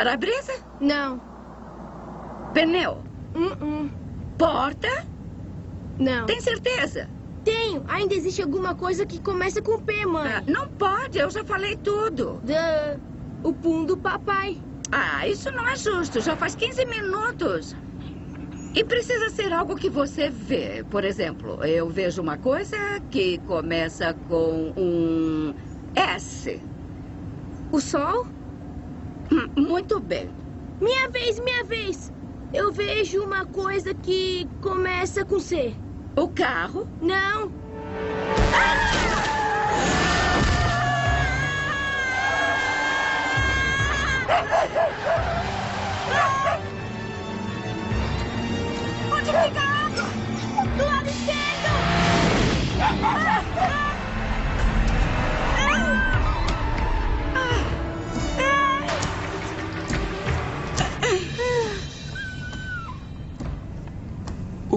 Para-brisa? Não. Pneu? Uh -uh. Porta? Não. Tem certeza? Tenho. Ainda existe alguma coisa que começa com P, mãe. Ah, não pode, eu já falei tudo. Da... O pum do papai. Ah, isso não é justo. Já faz 15 minutos. E precisa ser algo que você vê. Por exemplo, eu vejo uma coisa que começa com um S. O sol? Muito bem. Minha vez, minha vez. Eu vejo uma coisa que começa com C. O carro? Não. Onde fica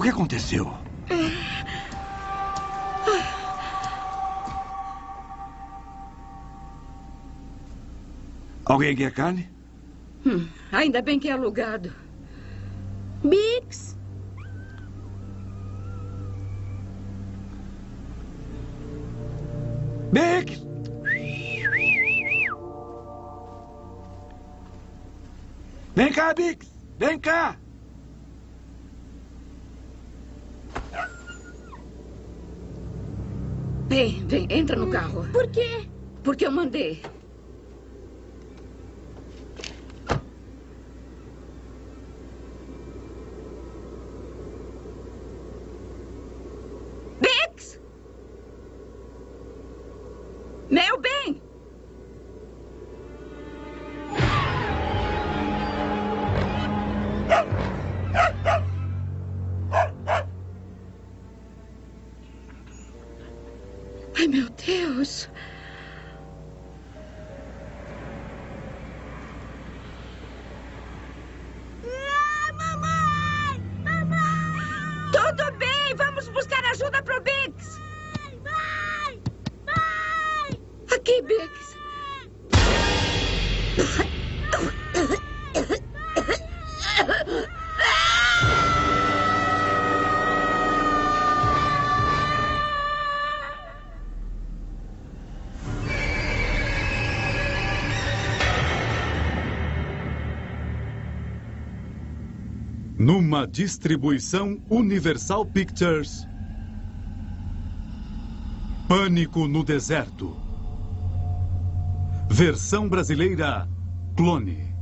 que aconteceu? Alguém quer carne? Hum, ainda bem que é alugado. Bix. Bix! Vem cá, Bix! Vem cá! Vem, vem, entra no carro. Por quê? Porque eu mandei. Distribuição Universal Pictures. Pânico no Deserto. Versão brasileira Clone.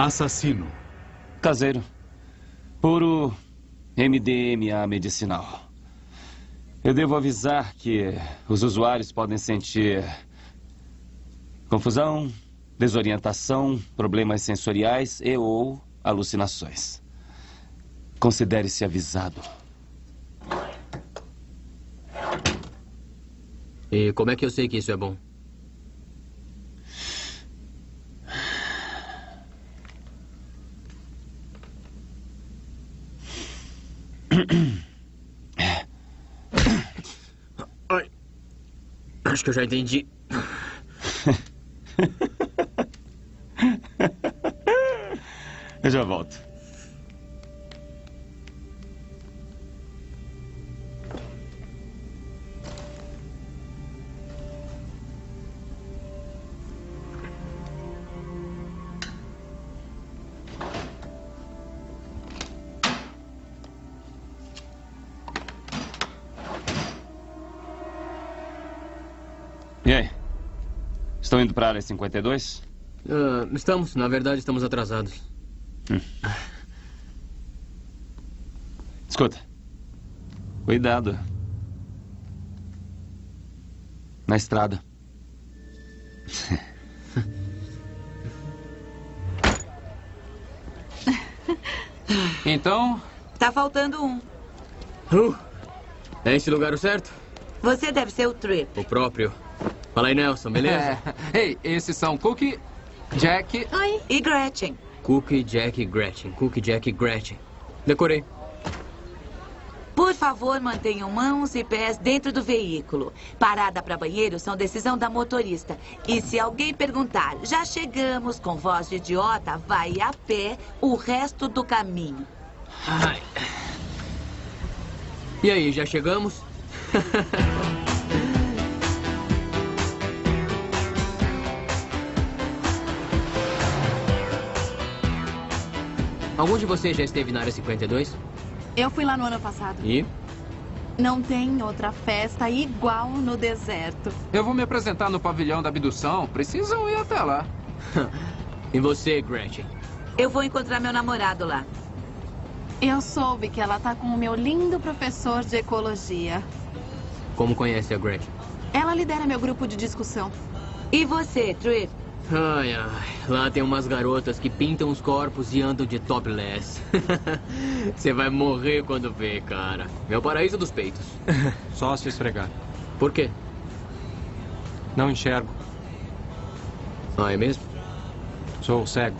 Assassino. Caseiro. Puro MDMA medicinal. Eu devo avisar que os usuários podem sentir confusão, desorientação, problemas sensoriais e ou alucinações. Considere-se avisado. E como é que eu sei que isso é bom? Ai, acho que eu já entendi. Eu já volto. Estão indo para a área 52? Ah, estamos, na verdade, estamos atrasados. Escuta. Cuidado. Na estrada. Então, Tá faltando um. Uh, é esse lugar o certo? Você deve ser o Trip. O próprio. Fala aí, Nelson, beleza? é. Ei, esses são Cookie, Jack. Oi. E Gretchen. Cookie, Jack e Gretchen. Cookie, Jack e Gretchen. Decorei. Por favor, mantenham mãos e pés dentro do veículo. Parada para banheiro são decisão da motorista. E se alguém perguntar, já chegamos com voz de idiota, vai a pé o resto do caminho. Ai. E aí, já chegamos? Algum de vocês já esteve na área 52? Eu fui lá no ano passado. E? Não tem outra festa igual no deserto. Eu vou me apresentar no pavilhão da abdução. Precisam ir até lá. E você, Gretchen? Eu vou encontrar meu namorado lá. Eu soube que ela tá com o meu lindo professor de ecologia. Como conhece a Gretchen? Ela lidera meu grupo de discussão. E você, Trip? Ai, ai. Lá tem umas garotas que pintam os corpos e andam de topless. Você vai morrer quando vê, cara. É o paraíso dos peitos. Só se esfregar. Por quê? Não enxergo. Ah, é mesmo? Sou cego.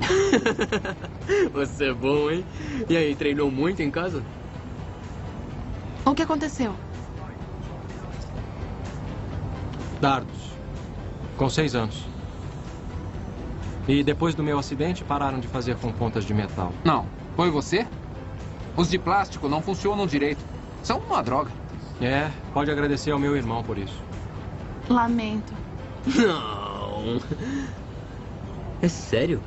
Você é bom, hein? E aí, treinou muito em casa? O que aconteceu? Dardos. Com seis anos. E depois do meu acidente, pararam de fazer com pontas de metal. Não, foi você? Os de plástico não funcionam direito. São uma droga. É, pode agradecer ao meu irmão por isso. Lamento. Não. É sério?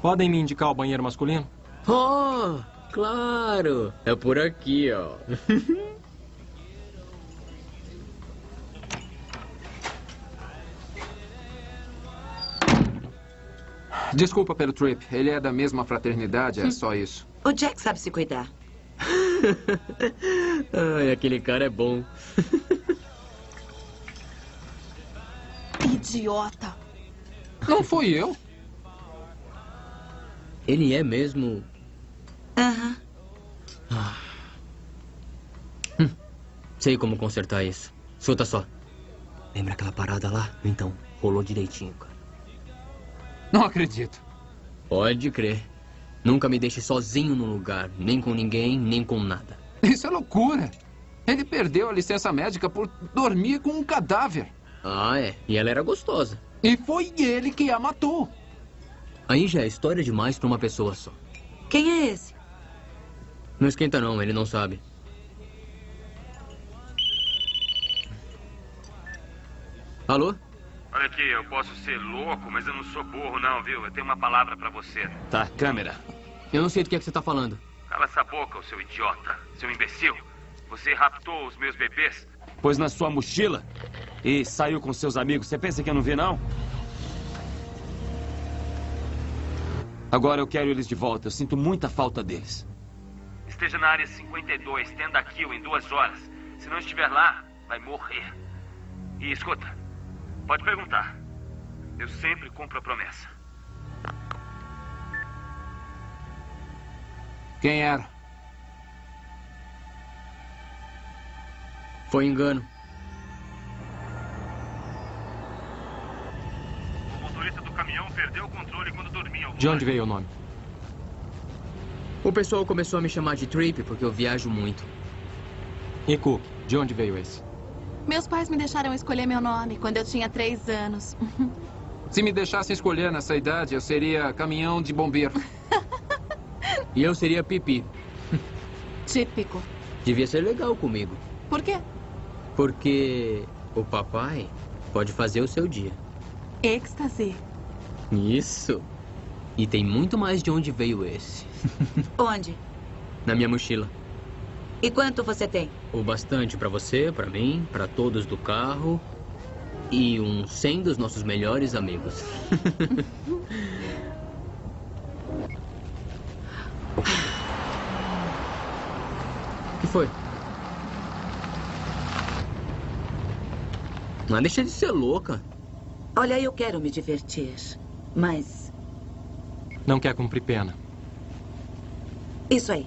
Podem me indicar o banheiro masculino? Oh, claro. É por aqui, ó. Desculpa pelo trip. Ele é da mesma fraternidade, é só isso. O Jack sabe se cuidar. Ai, aquele cara é bom. Idiota. Não fui eu. Ele é mesmo. Aham. Hum, sei como consertar isso. Escuta só. Lembra aquela parada lá? Então, rolou direitinho, cara. Não acredito. Pode crer. Nunca me deixe sozinho num lugar, nem com ninguém, nem com nada. Isso é loucura. Ele perdeu a licença médica por dormir com um cadáver. Ah, é. E ela era gostosa. E foi ele que a matou. Aí já é história demais pra uma pessoa só. Quem é esse? Não esquenta não, ele não sabe. Alô? Olha aqui, eu posso ser louco, mas eu não sou burro, não, viu? Eu tenho uma palavra pra você. Tá, câmera. Eu não sei do que, é que você tá falando. Cala essa boca, seu idiota. Seu imbecil. Você raptou os meus bebês. Pôs na sua mochila e saiu com seus amigos. Você pensa que eu não vi, não? Agora eu quero eles de volta. Eu sinto muita falta deles. Esteja na área 52, tenda kill em duas horas. Se não estiver lá, vai morrer. E escuta, pode perguntar. Eu sempre cumpro a promessa. Quem era? Foi engano. O motorista do caminhão perdeu o controle quando dormia. De onde veio o nome? O pessoal começou a me chamar de Trip porque eu viajo muito. E Cook, de onde veio esse? Meus pais me deixaram escolher meu nome quando eu tinha três anos. Se me deixassem escolher nessa idade, eu seria caminhão de bombeiro. E eu seria Pipi. Típico. Devia ser legal comigo. Por quê? Porque o papai pode fazer o seu dia. Êxtase. Isso. E tem muito mais de onde veio esse. Onde? Na minha mochila. E quanto você tem? O bastante pra você, pra mim, pra todos do carro e uns 100 dos nossos melhores amigos. O que foi? Não deixa de ser louca. Olha, eu quero me divertir. Mas. Não quer cumprir pena. Isso aí.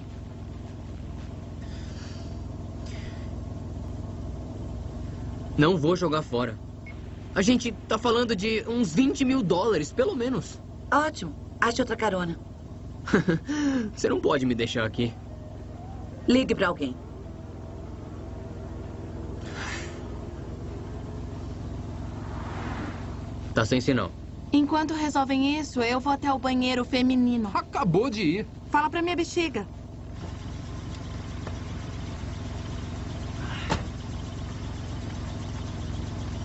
Não vou jogar fora. A gente tá falando de uns 20 mil dólares, pelo menos. Ótimo. Ache outra carona. Você não pode me deixar aqui. Ligue pra alguém. Tá sem sinal. Enquanto resolvem isso, eu vou até o banheiro feminino. Acabou de ir. Fala pra minha bexiga.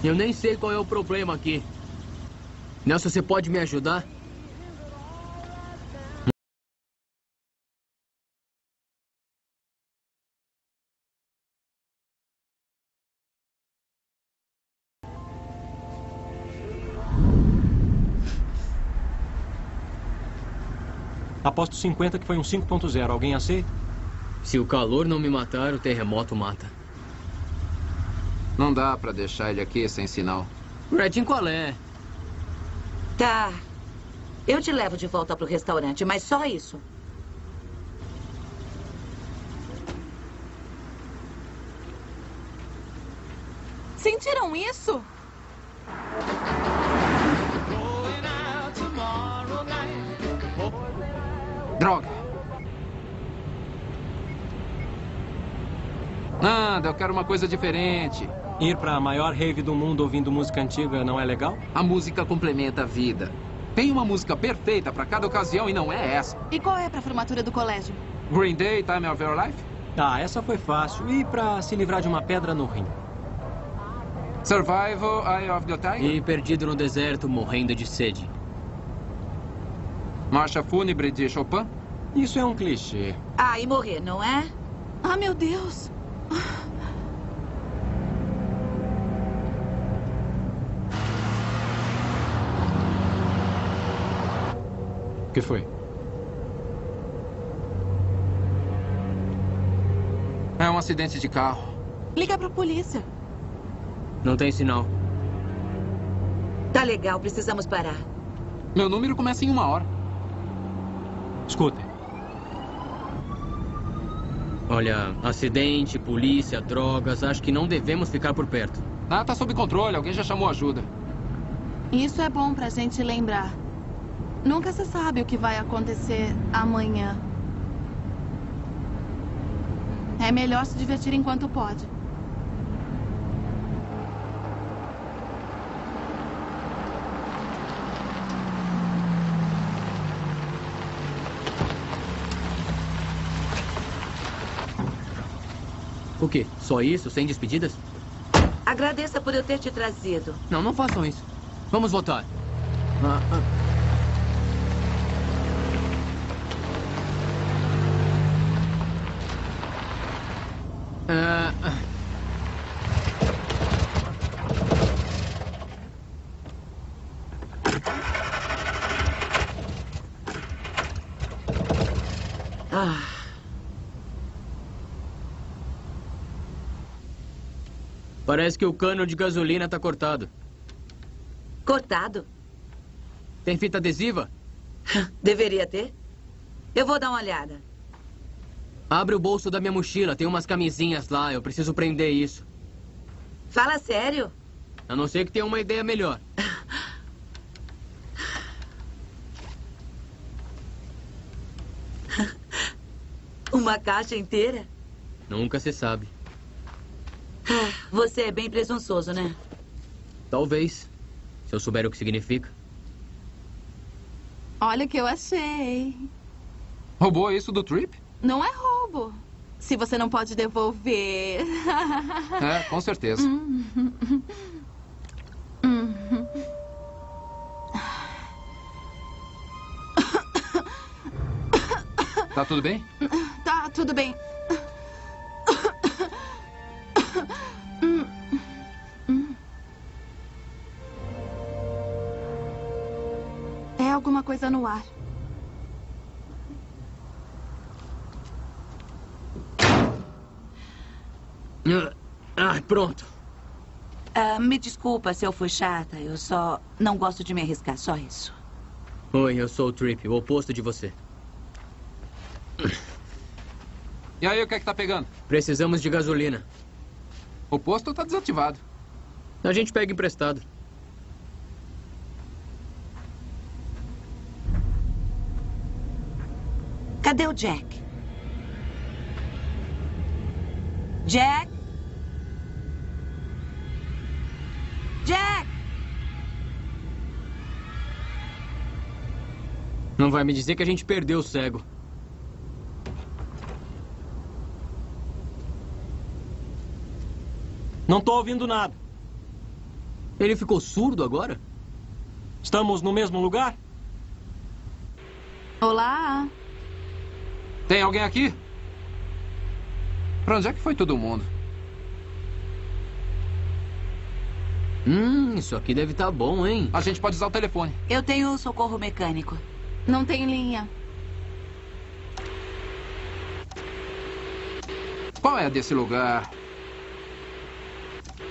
Eu nem sei qual é o problema aqui. Nelson, você pode me ajudar? Aposto 50 que foi um 5.0. Alguém aceita? Se o calor não me matar, o terremoto mata. Não dá pra deixar ele aqui sem sinal. Redin, qual é? Tá. Eu te levo de volta pro restaurante, mas só isso. Sentiram isso? Droga. Nada, eu quero uma coisa diferente. Ir pra maior rave do mundo ouvindo música antiga não é legal? A música complementa a vida. Tem uma música perfeita pra cada ocasião e não é essa. E qual é pra formatura do colégio? Green Day, Time of Your Life? Ah, essa foi fácil. E pra se livrar de uma pedra no rim? Survival, Eye of the Tiger? E perdido no deserto, morrendo de sede. Marcha fúnebre de Chopin? Isso é um clichê. Ah, e morrer, não é? Ah, meu Deus. O que foi? É um acidente de carro. Liga pra polícia. Não tem sinal. Tá legal, precisamos parar. Meu número começa em uma hora. Escutem. Olha, acidente, polícia, drogas, acho que não devemos ficar por perto. Ah, tá sob controle, alguém já chamou ajuda. Isso é bom pra gente lembrar. Nunca se sabe o que vai acontecer amanhã. É melhor se divertir enquanto pode. O quê? Só isso? Sem despedidas? Agradeça por eu ter te trazido. Não, não façam isso. Vamos votar. Ah, ah. Parece que o cano de gasolina tá cortado. cortado? Tem fita adesiva? Deveria ter. Eu vou dar uma olhada. Abre o bolso da minha mochila, tem umas camisinhas lá, eu preciso prender isso. Fala sério. A não ser que tenha uma ideia melhor. Uma caixa inteira? Nunca se sabe. Você é bem presunçoso, né? Talvez. Se eu souber o que significa. Olha o que eu achei. Roubou isso do Trip? Não é roubo. Se você não pode devolver. É, com certeza. Tá tudo bem? Tá, tudo bem. É alguma coisa no ar. Ah, Ah, pronto. Ah, me desculpa se eu fui chata. Eu só não gosto de me arriscar, só isso. Oi, eu sou o Trip, o oposto de você. E aí, o que é que tá pegando? Precisamos de gasolina. O posto tá desativado. A gente pega emprestado. Cadê o Jack? Jack? Jack! Não vai me dizer que a gente perdeu o cego. Não tô ouvindo nada. Ele ficou surdo agora? Estamos no mesmo lugar? Olá. Tem alguém aqui? Pra onde é que foi todo mundo? Hum, isso aqui deve estar tá bom, hein? A gente pode usar o telefone. Eu tenho socorro mecânico. Não tem linha. Qual é desse lugar?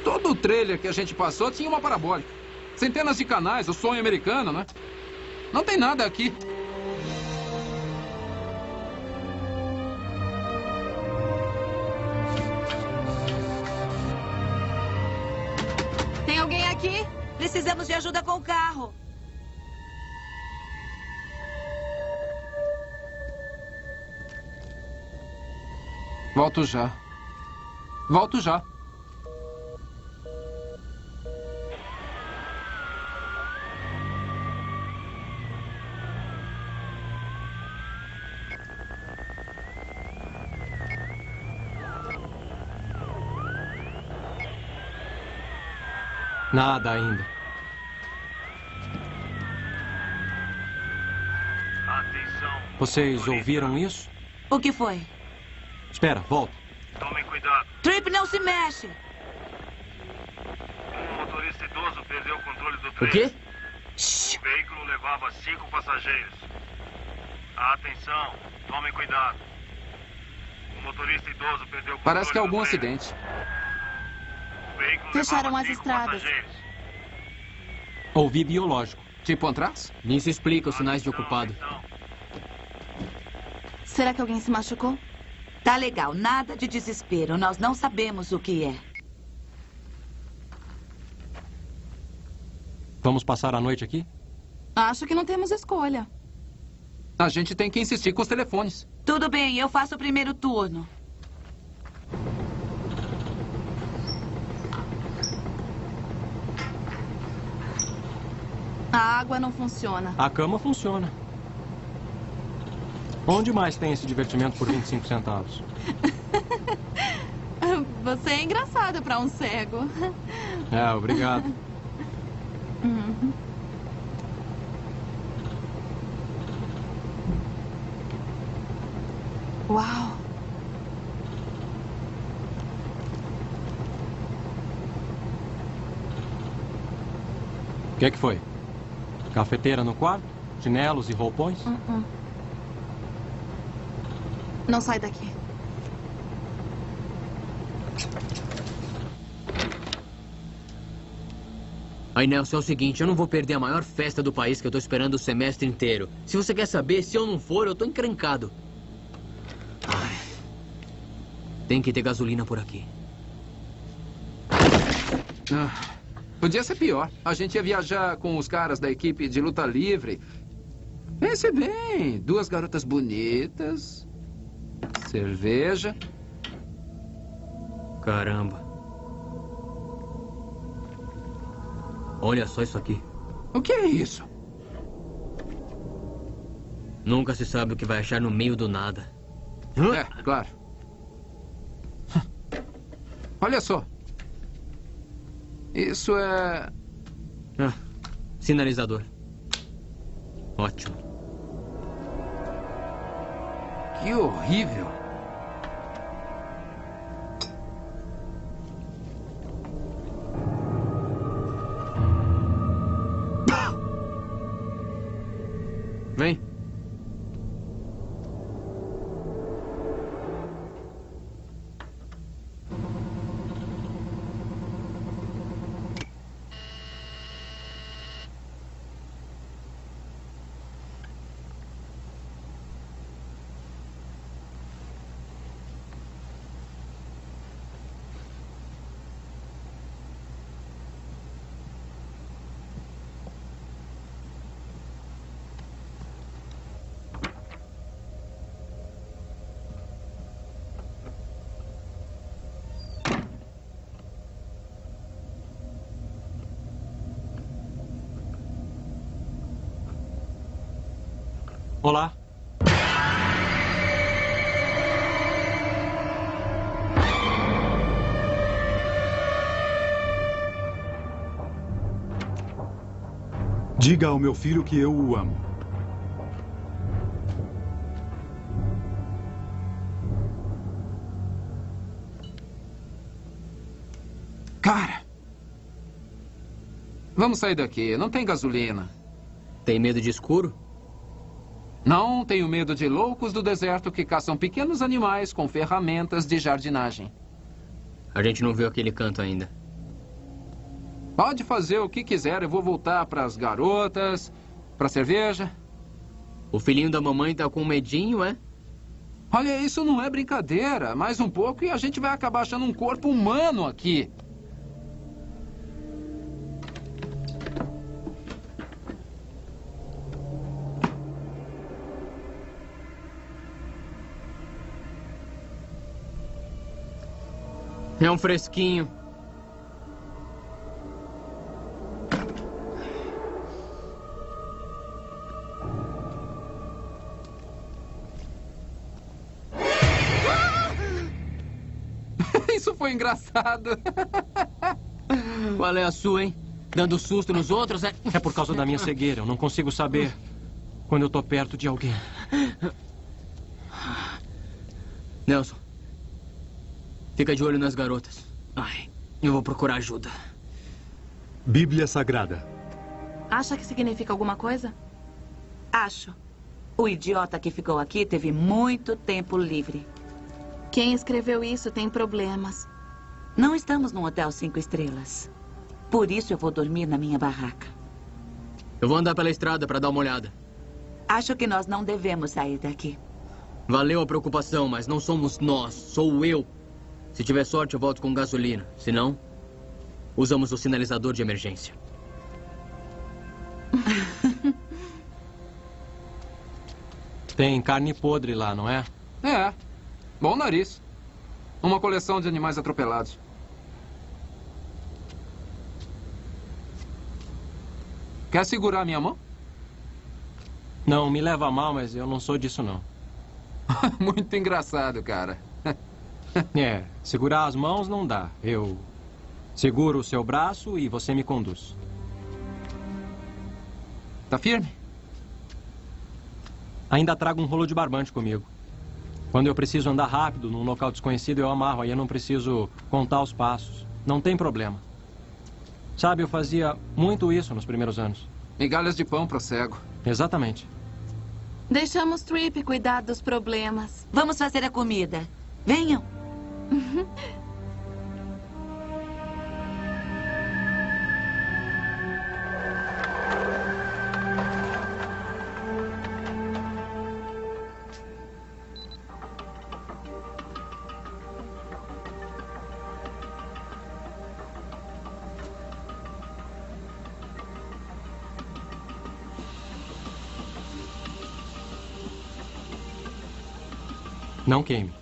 Todo o trailer que a gente passou tinha uma parabólica. Centenas de canais, o sonho americano, né? Não tem nada aqui. Precisamos de ajuda com o carro. Volto já. Volto já. Nada ainda. Vocês ouviram isso? O que foi? Espera, volta. Tomem cuidado. Trip não se mexe. Um motorista idoso perdeu o controle do O trem. quê? O veículo levava cinco passageiros. Atenção, tomem cuidado. O motorista idoso perdeu o controle Parece que é algum acidente. O veículo Fecharam as estradas. passageiros. Ouvi biológico. Tipo Antrax? Nisso explica os sinais de ocupado. atenção. Será que alguém se machucou? Tá legal, nada de desespero. Nós não sabemos o que é. Vamos passar a noite aqui? Acho que não temos escolha. A gente tem que insistir com os telefones. Tudo bem, eu faço o primeiro turno. A água não funciona. A cama funciona. Onde mais tem esse divertimento por 25 centavos? Você é engraçado pra um cego. É, obrigado. Uhum. Uau! O que é que foi? Cafeteira no quarto? Chinelos e roupões? Uh-uh. Não sai daqui. Aí, Nelson, é o seguinte, eu não vou perder a maior festa do país que eu tô esperando o semestre inteiro. Se você quer saber, se eu não for, eu tô encrencado. Ai. Tem que ter gasolina por aqui. Ah, podia ser pior. A gente ia viajar com os caras da equipe de luta livre. Pense bem, duas garotas bonitas, cerveja. Caramba. Olha só isso aqui. O que é isso? Nunca se sabe o que vai achar no meio do nada. É, claro. Olha só. Isso é. Ah, sinalizador. Ótimo. Que horrível. Diga ao meu filho que eu o amo. Cara! Vamos sair daqui. Não tem gasolina. Tem medo de escuro? Não tenho medo de loucos do deserto que caçam pequenos animais com ferramentas de jardinagem. A gente não viu aquele canto ainda. Pode fazer o que quiser, eu vou voltar para as garotas, para cerveja. O filhinho da mamãe tá com medinho, é? Olha, isso não é brincadeira. Mais um pouco e a gente vai acabar achando um corpo humano aqui. É um fresquinho. Engraçado. Qual é a sua, hein? Dando susto nos outros, é? É por causa da minha cegueira. Eu não consigo saber quando eu tô perto de alguém. Nelson. Fica de olho nas garotas. Ai, eu vou procurar ajuda. Bíblia Sagrada. Acha que significa alguma coisa? Acho. O idiota que ficou aqui teve muito tempo livre. Quem escreveu isso tem problemas. Não estamos num hotel cinco estrelas. Por isso eu vou dormir na minha barraca. Eu vou andar pela estrada para dar uma olhada. Acho que nós não devemos sair daqui. Valeu a preocupação, mas não somos nós, sou eu. Se tiver sorte, eu volto com gasolina. Se não, usamos o sinalizador de emergência. Tem carne podre lá, não é? É. Bom nariz. Uma coleção de animais atropelados. Quer segurar minha mão? Não, me leva a mal, mas eu não sou disso, não. Muito engraçado, cara. É, segurar as mãos não dá. Eu seguro o seu braço e você me conduz. Tá firme? Ainda trago um rolo de barbante comigo. Quando eu preciso andar rápido num local desconhecido, eu amarro. Aí eu não preciso contar os passos. Não tem problema. Sabe, eu fazia muito isso nos primeiros anos. Migalhas de pão pro cego. Exatamente. Deixamos Trip cuidar dos problemas. Vamos fazer a comida. Venham. Não queime.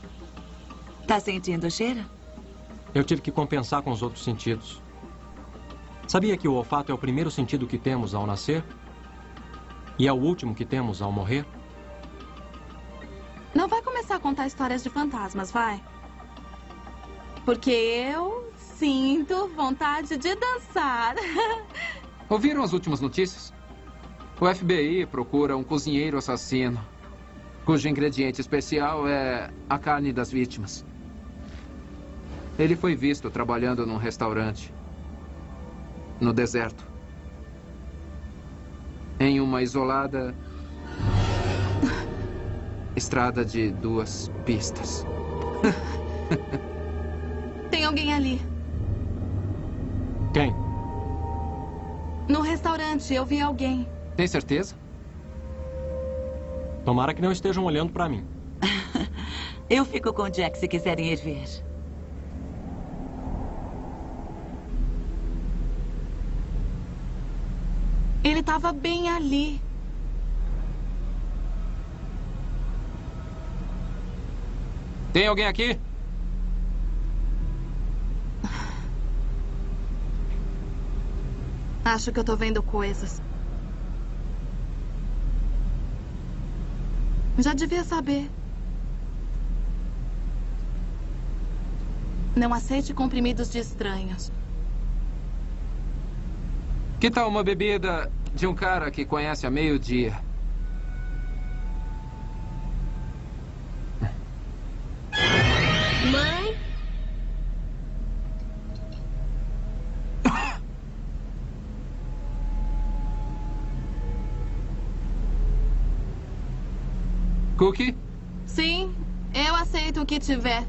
Tá sentindo o cheiro? Eu tive que compensar com os outros sentidos. Sabia que o olfato é o primeiro sentido que temos ao nascer? E é o último que temos ao morrer? Não vai começar a contar histórias de fantasmas, vai? Porque eu sinto vontade de dançar. Ouviram as últimas notícias? O FBI procura um cozinheiro assassino, cujo ingrediente especial é a carne das vítimas. Ele foi visto trabalhando num restaurante no deserto. Em uma isolada estrada de duas pistas. Tem alguém ali. Quem? No restaurante, eu vi alguém. Tem certeza? Tomara que não estejam olhando para mim. Eu fico com o Jack se quiserem ir ver. Ele estava bem ali. Tem alguém aqui? Acho que eu tô vendo coisas. Já devia saber. Não aceite comprimidos de estranhos. Que tal uma bebida de um cara que conhece há meio-dia? Sim, eu aceito o que tiver.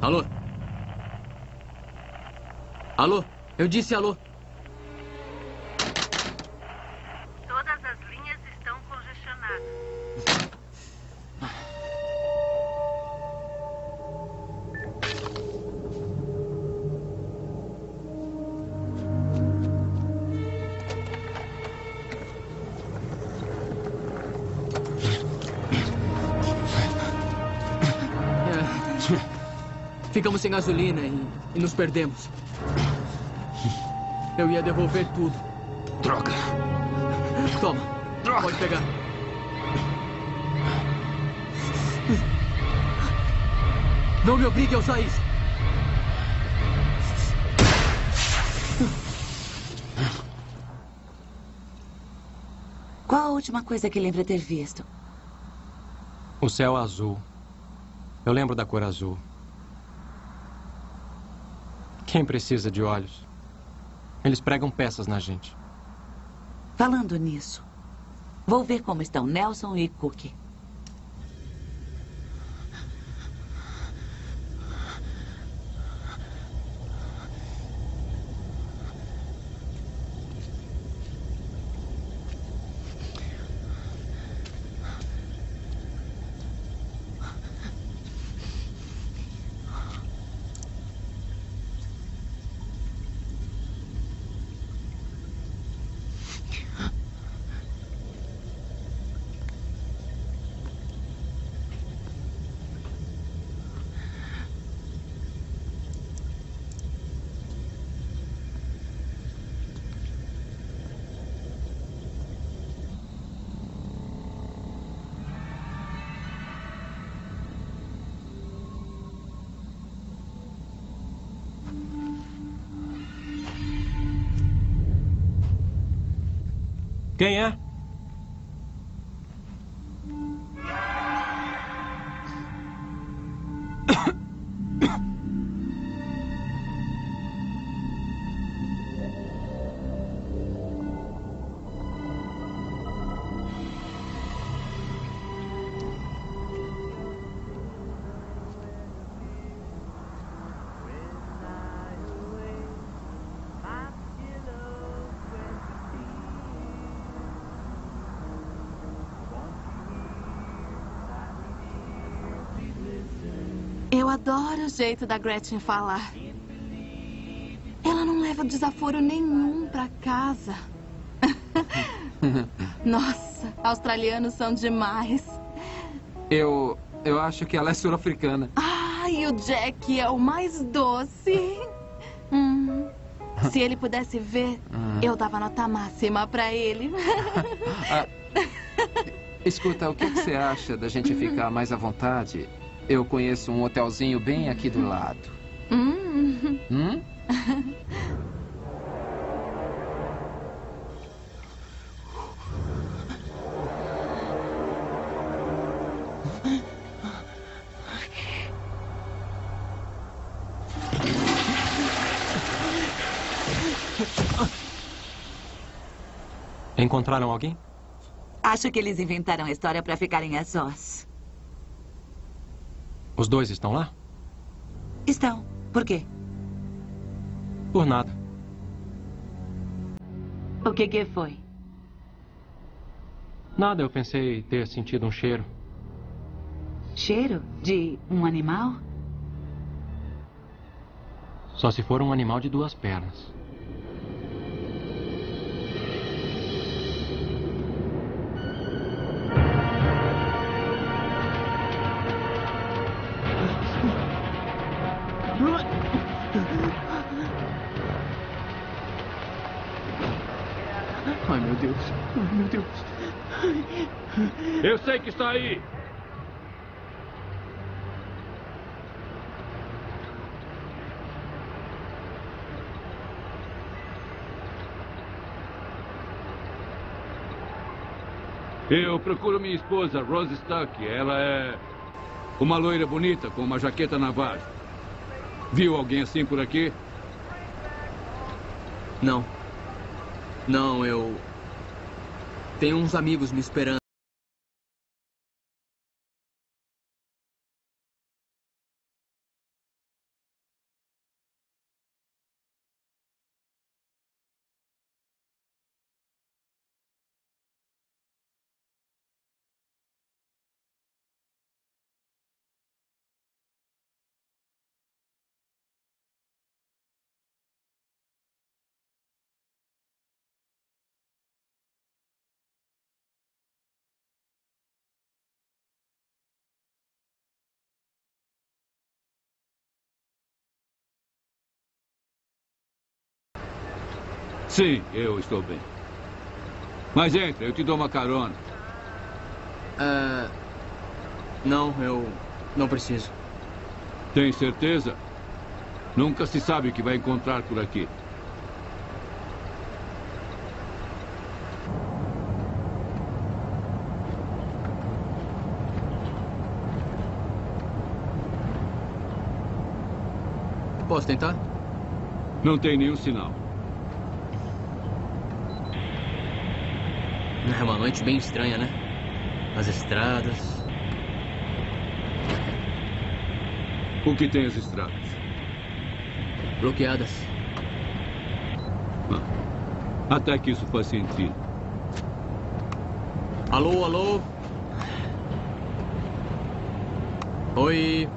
Alô? Alô? Eu disse alô. Todas as linhas estão congestionadas. É. Ficamos sem gasolina e, e nos perdemos. Eu ia devolver tudo. Droga. Toma. Pode pegar. Não me obrigue a usar isso. Qual a última coisa que lembra ter visto? O céu azul. Eu lembro da cor azul. Quem precisa de olhos? Eles pregam peças na gente. Falando nisso, vou ver como estão Nelson e Cookie. Quem é? Adoro o jeito da Gretchen falar. Ela não leva desaforo nenhum pra casa. Nossa, australianos são demais. Eu. Eu acho que ela é sul-africana. Ai, o Jack é o mais doce. Hum, se ele pudesse ver, Ah. eu dava nota máxima pra ele. Ah, escuta, o que, que você acha da gente ficar mais à vontade? Eu conheço um hotelzinho bem aqui do lado. Hum. Hum? Encontraram alguém? Acho que eles inventaram a história para ficarem a sós. Os dois estão lá? Estão. Por quê? Por nada. O que que foi? Nada, eu pensei ter sentido um cheiro. Cheiro de um animal? Só se for um animal de duas pernas. Que está aí. Eu procuro minha esposa, Rose Stuck. Ela é uma loira bonita com uma jaqueta naval. Viu alguém assim por aqui? Não. Não, eu. Tenho uns amigos me esperando. Sim, eu estou bem. Mas entra, eu te dou uma carona. Ah, não, eu não preciso. Tem certeza? Nunca se sabe o que vai encontrar por aqui. Posso tentar? Não tem nenhum sinal. É uma noite bem estranha, né? As estradas. O que tem as estradas? Bloqueadas. Ah, até que isso faz sentido. Alô, alô? Oi.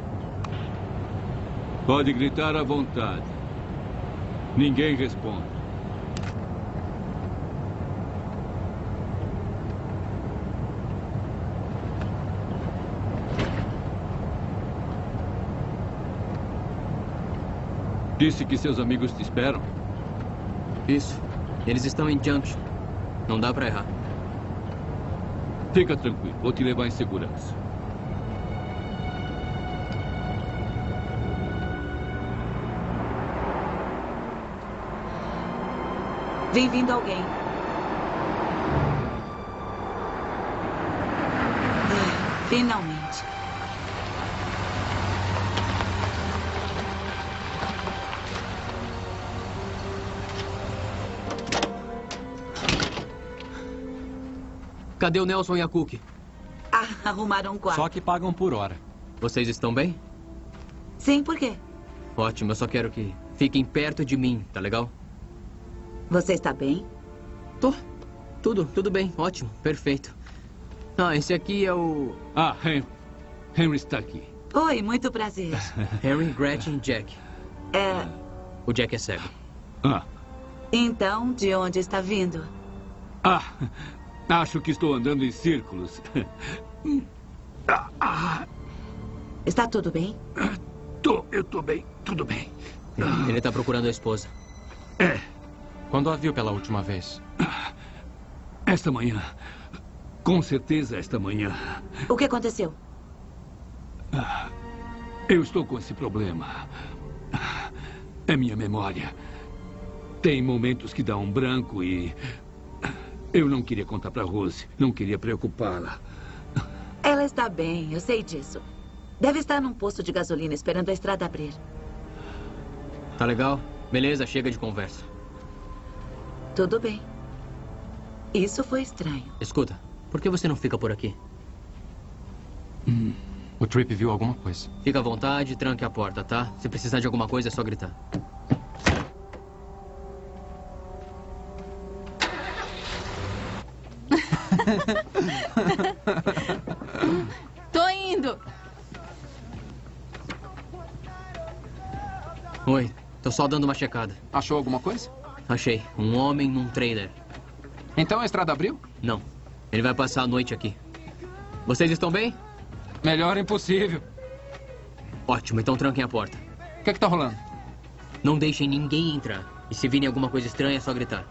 Pode gritar à vontade. Ninguém responde. Disse que seus amigos te esperam? Isso. Eles estão em Junction. Não dá pra errar. Fica tranquilo, vou te levar em segurança. Vem vindo alguém. Finalmente. Cadê o Nelson e a Cook? Ah, arrumaram um quarto. Só que pagam por hora. Vocês estão bem? Sim, por quê? Ótimo, eu só quero que fiquem perto de mim, tá legal? Você está bem? Tô. Tudo, tudo bem. Ótimo, perfeito. Ah, esse aqui é o... Ah, Henry. Henry está aqui. Oi, muito prazer. Harry, Gretchen, Jack. É, O Jack é cego. Ah, então, de onde está vindo? ah, acho que estou andando em círculos. Está tudo bem? Tô, eu tô bem, tudo bem. Ele está procurando a esposa. É, Quando a viu pela última vez? esta manhã. Com certeza esta manhã. O que aconteceu? Eu estou com esse problema. É minha memória. Tem momentos que dá um branco e. Eu não queria contar para Rose. Não queria preocupá-la. Ela está bem, eu sei disso. Deve estar num posto de gasolina esperando a estrada abrir. Tá legal? Beleza, chega de conversa. Tudo bem. Isso foi estranho. Escuta, por que você não fica por aqui? O Trip viu alguma coisa. Fica à vontade, tranque a porta, tá? Se precisar de alguma coisa, é só gritar. Tô indo. Oi, tô só dando uma checada. Achou alguma coisa? Achei. Um homem num trailer. Então a estrada abriu? Não. Ele vai passar a noite aqui. Vocês estão bem? Melhor impossível. Ótimo, então tranquem a porta. O que é que tá rolando? Não deixem ninguém entrar. E se virem alguma coisa estranha, é só gritar.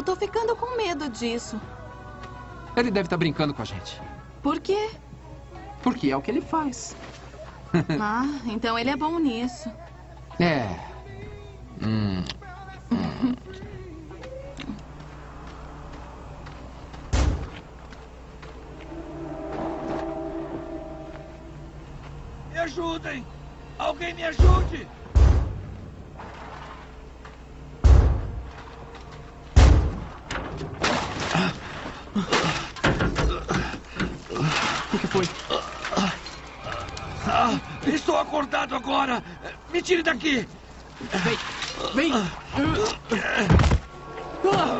Eu tô ficando com medo disso. Ele deve estar brincando com a gente. Por quê? Porque é o que ele faz. Ah, então ele é bom nisso. É. Hum. Me ajudem! Alguém me ajude! Foi? Ah, estou acordado agora! Me tire daqui! Vem! Vem! Corre!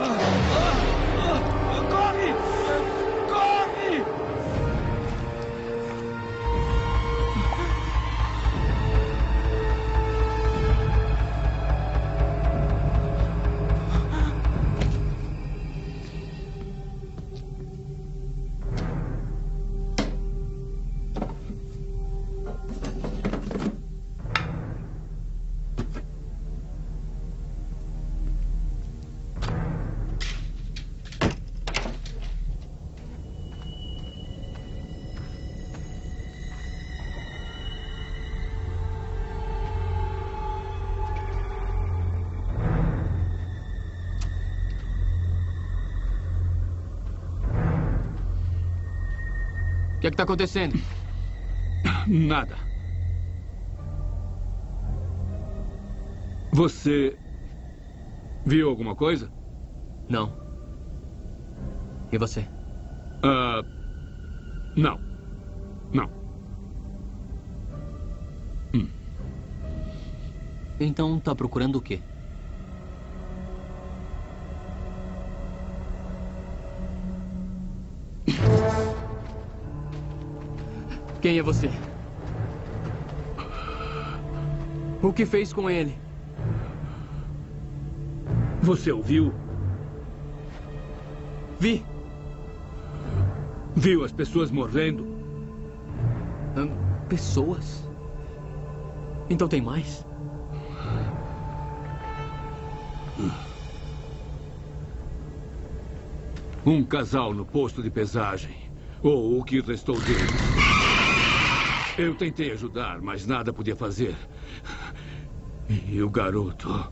Que é que tá acontecendo? Nada. Você viu alguma coisa? Não. E você? Ah, não. Não. Então tá procurando o quê? Quem é você? O que fez com ele? Você ouviu? Vi. Viu as pessoas morrendo? Hum, pessoas? Então tem mais? Um casal no posto de pesagem. Ou o que restou dele. Eu tentei ajudar, mas nada podia fazer. E o garoto.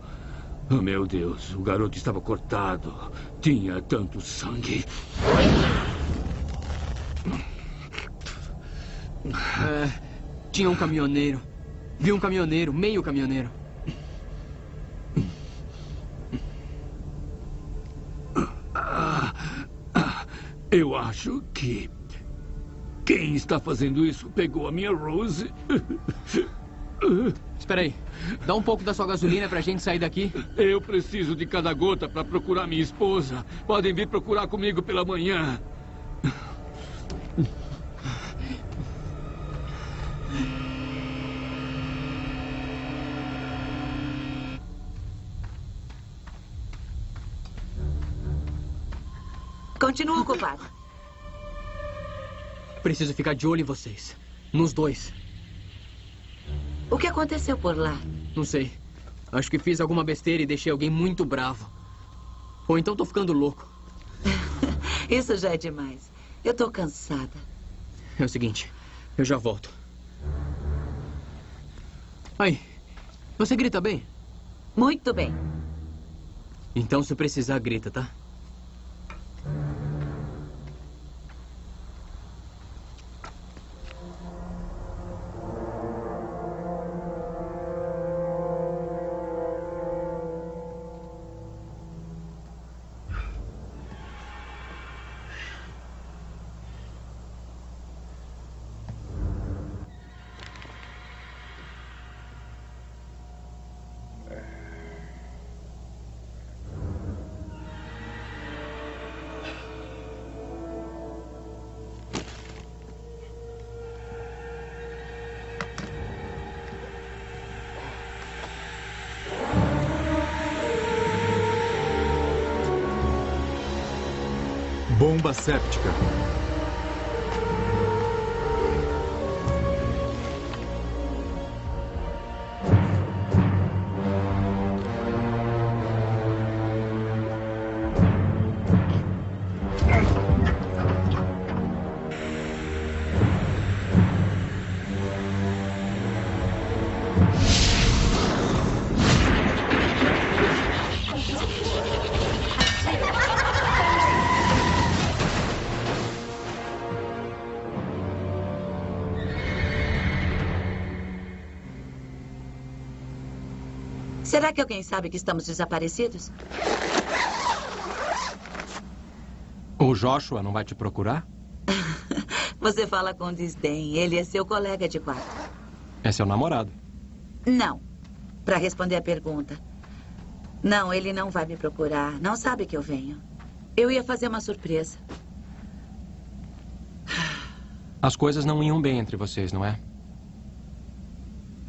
Oh, meu Deus, o garoto estava cortado. Tinha tanto sangue. É, tinha um caminhoneiro. Vi um caminhoneiro, meio caminhoneiro. Ah, ah, eu acho que. Quem está fazendo isso pegou a minha Rose. espera aí. Dá um pouco da sua gasolina pra gente sair daqui. Eu preciso de cada gota para procurar minha esposa. Podem vir procurar comigo pela manhã. Continua ocupado. Preciso ficar de olho em vocês. Nos dois. O que aconteceu por lá? Não sei. Acho que fiz alguma besteira e deixei alguém muito bravo. Ou então tô ficando louco. Isso já é demais. Eu tô cansada. É o seguinte, eu já volto. Aí, você grita bem? Muito bem. Então, se precisar, grita, tá? Bomba séptica. Será que alguém sabe que estamos desaparecidos? O Joshua não vai te procurar? Você fala com desdém. Ele é seu colega de quarto. É seu namorado. Não. Para responder a pergunta. Não, ele não vai me procurar. Não sabe que eu venho. Eu ia fazer uma surpresa. As coisas não iam bem entre vocês, não é?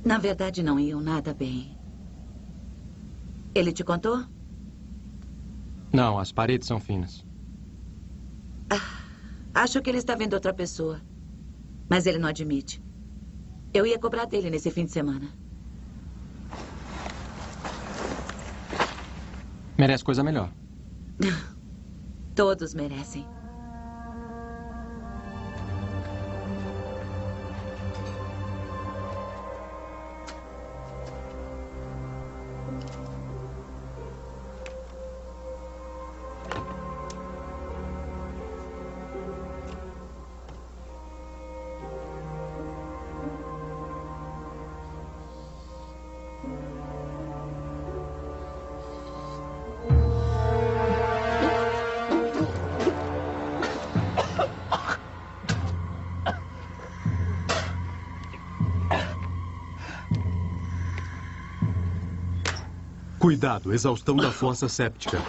Na verdade, não iam nada bem. Ele te contou? Não, as paredes são finas. Acho que ele está vendo outra pessoa. Mas ele não admite. Eu ia cobrar dele nesse fim de semana. Merece coisa melhor. Todos merecem. Cuidado, exaustão da fossa séptica.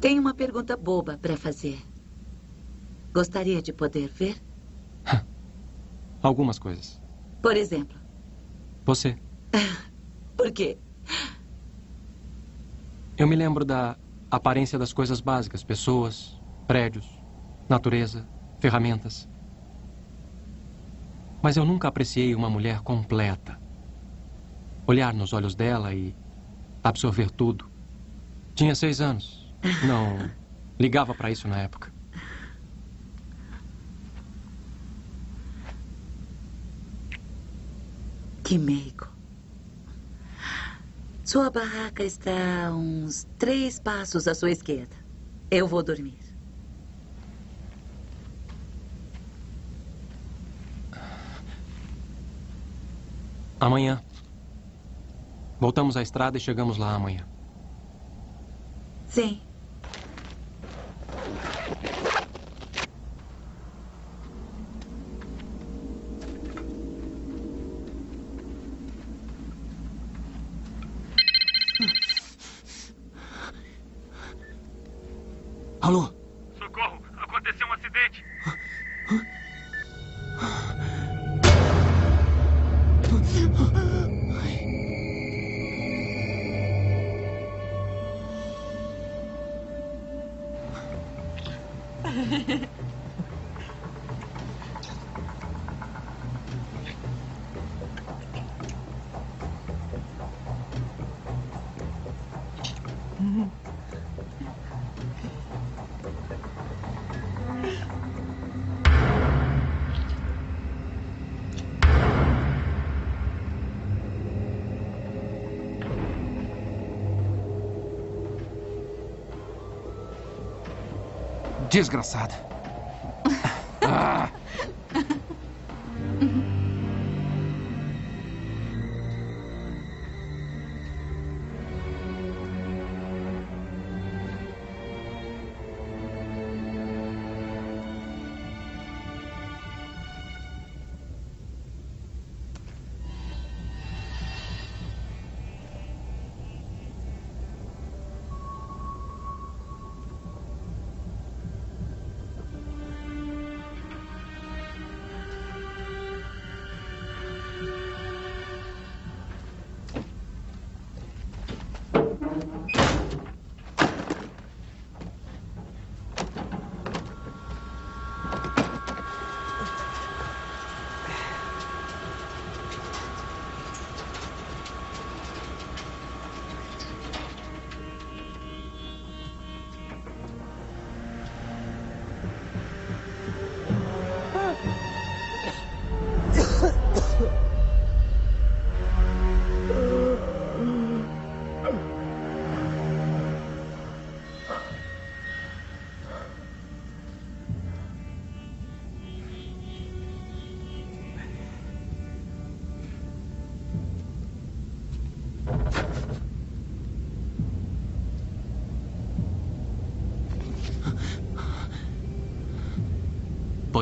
Tenho uma pergunta boba para fazer. Gostaria de poder ver? Algumas coisas. Por exemplo, Você. por quê? Eu me lembro da aparência das coisas básicas: pessoas, prédios, natureza, ferramentas. Mas eu nunca apreciei uma mulher completa. Olhar nos olhos dela e absorver tudo. Tinha seis anos. Não ligava para isso na época. Que meigo. Sua barraca está a uns três passos à sua esquerda. Eu vou dormir. Amanhã. Voltamos à estrada e chegamos lá amanhã. Sim. Desgraçada.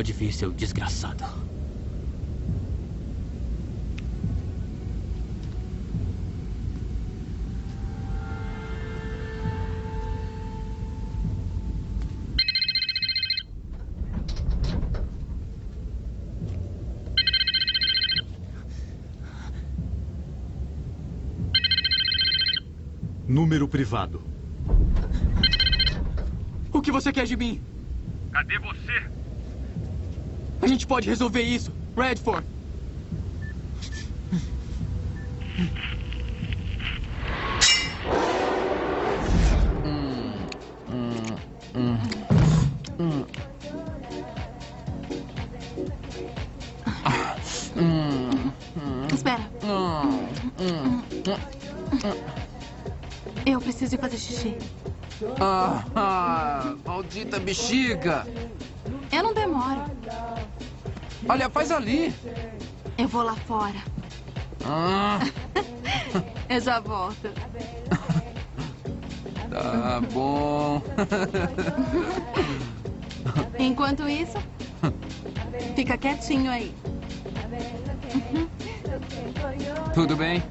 Pode vir, seu desgraçado. Número privado. O que você quer de mim? Cadê você? A gente pode resolver isso. Redford. Espera. Eu preciso ir fazer xixi. Ah, ah, maldita bexiga. Olha, faz ali. Eu vou lá fora. Ah, Eu já volto. tá bom. Enquanto isso, fica quietinho aí. Tudo bem?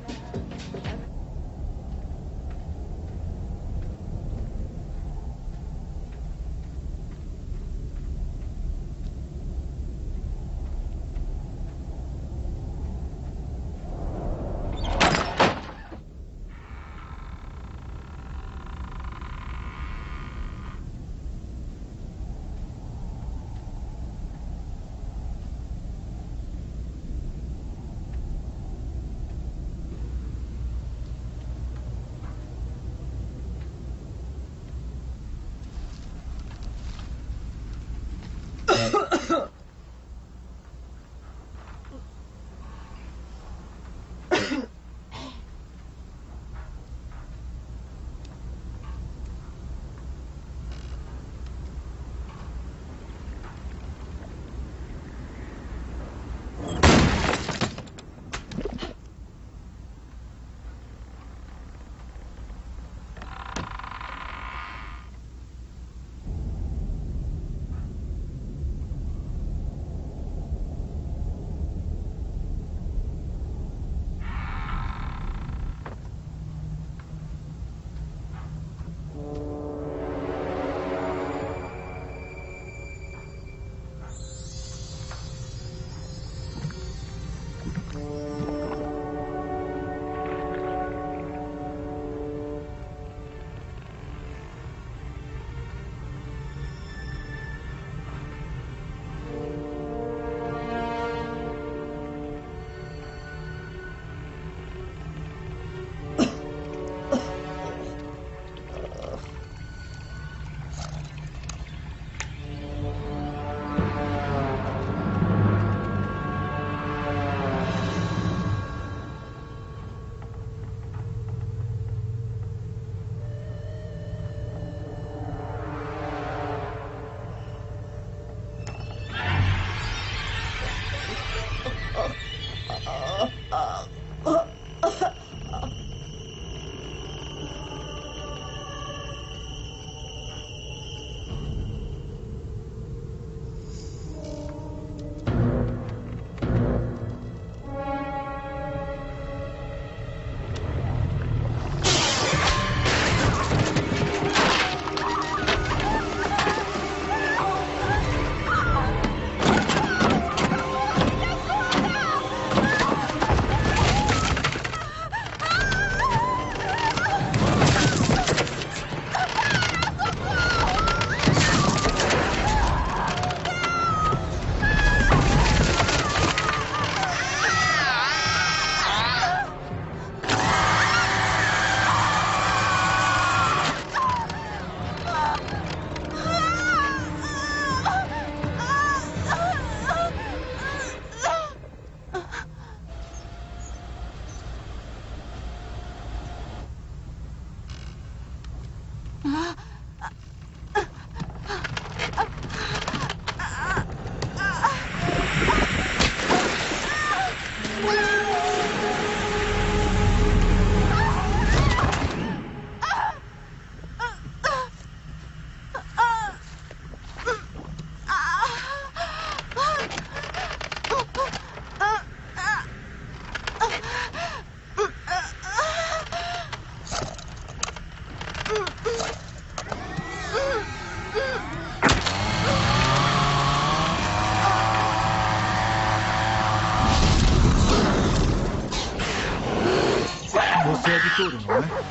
Futuro, não é?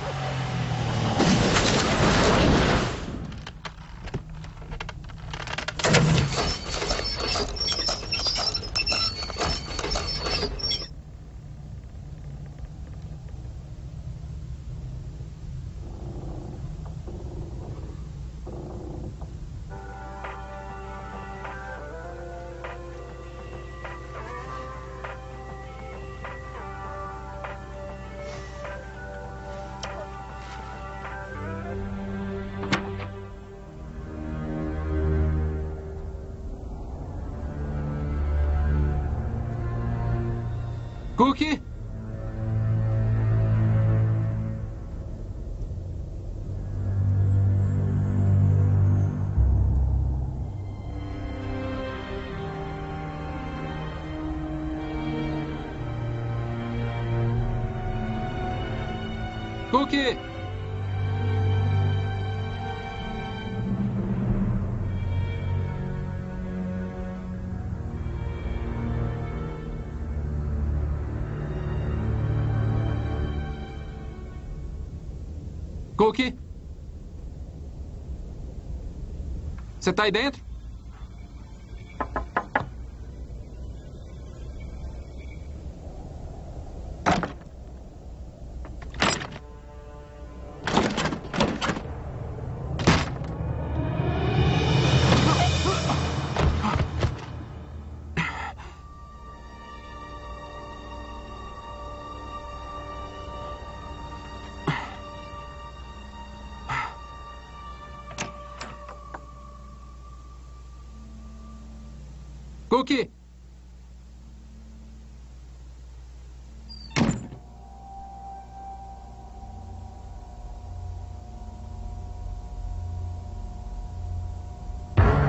Cookie? Cookie! Cookie? Você tá aí dentro?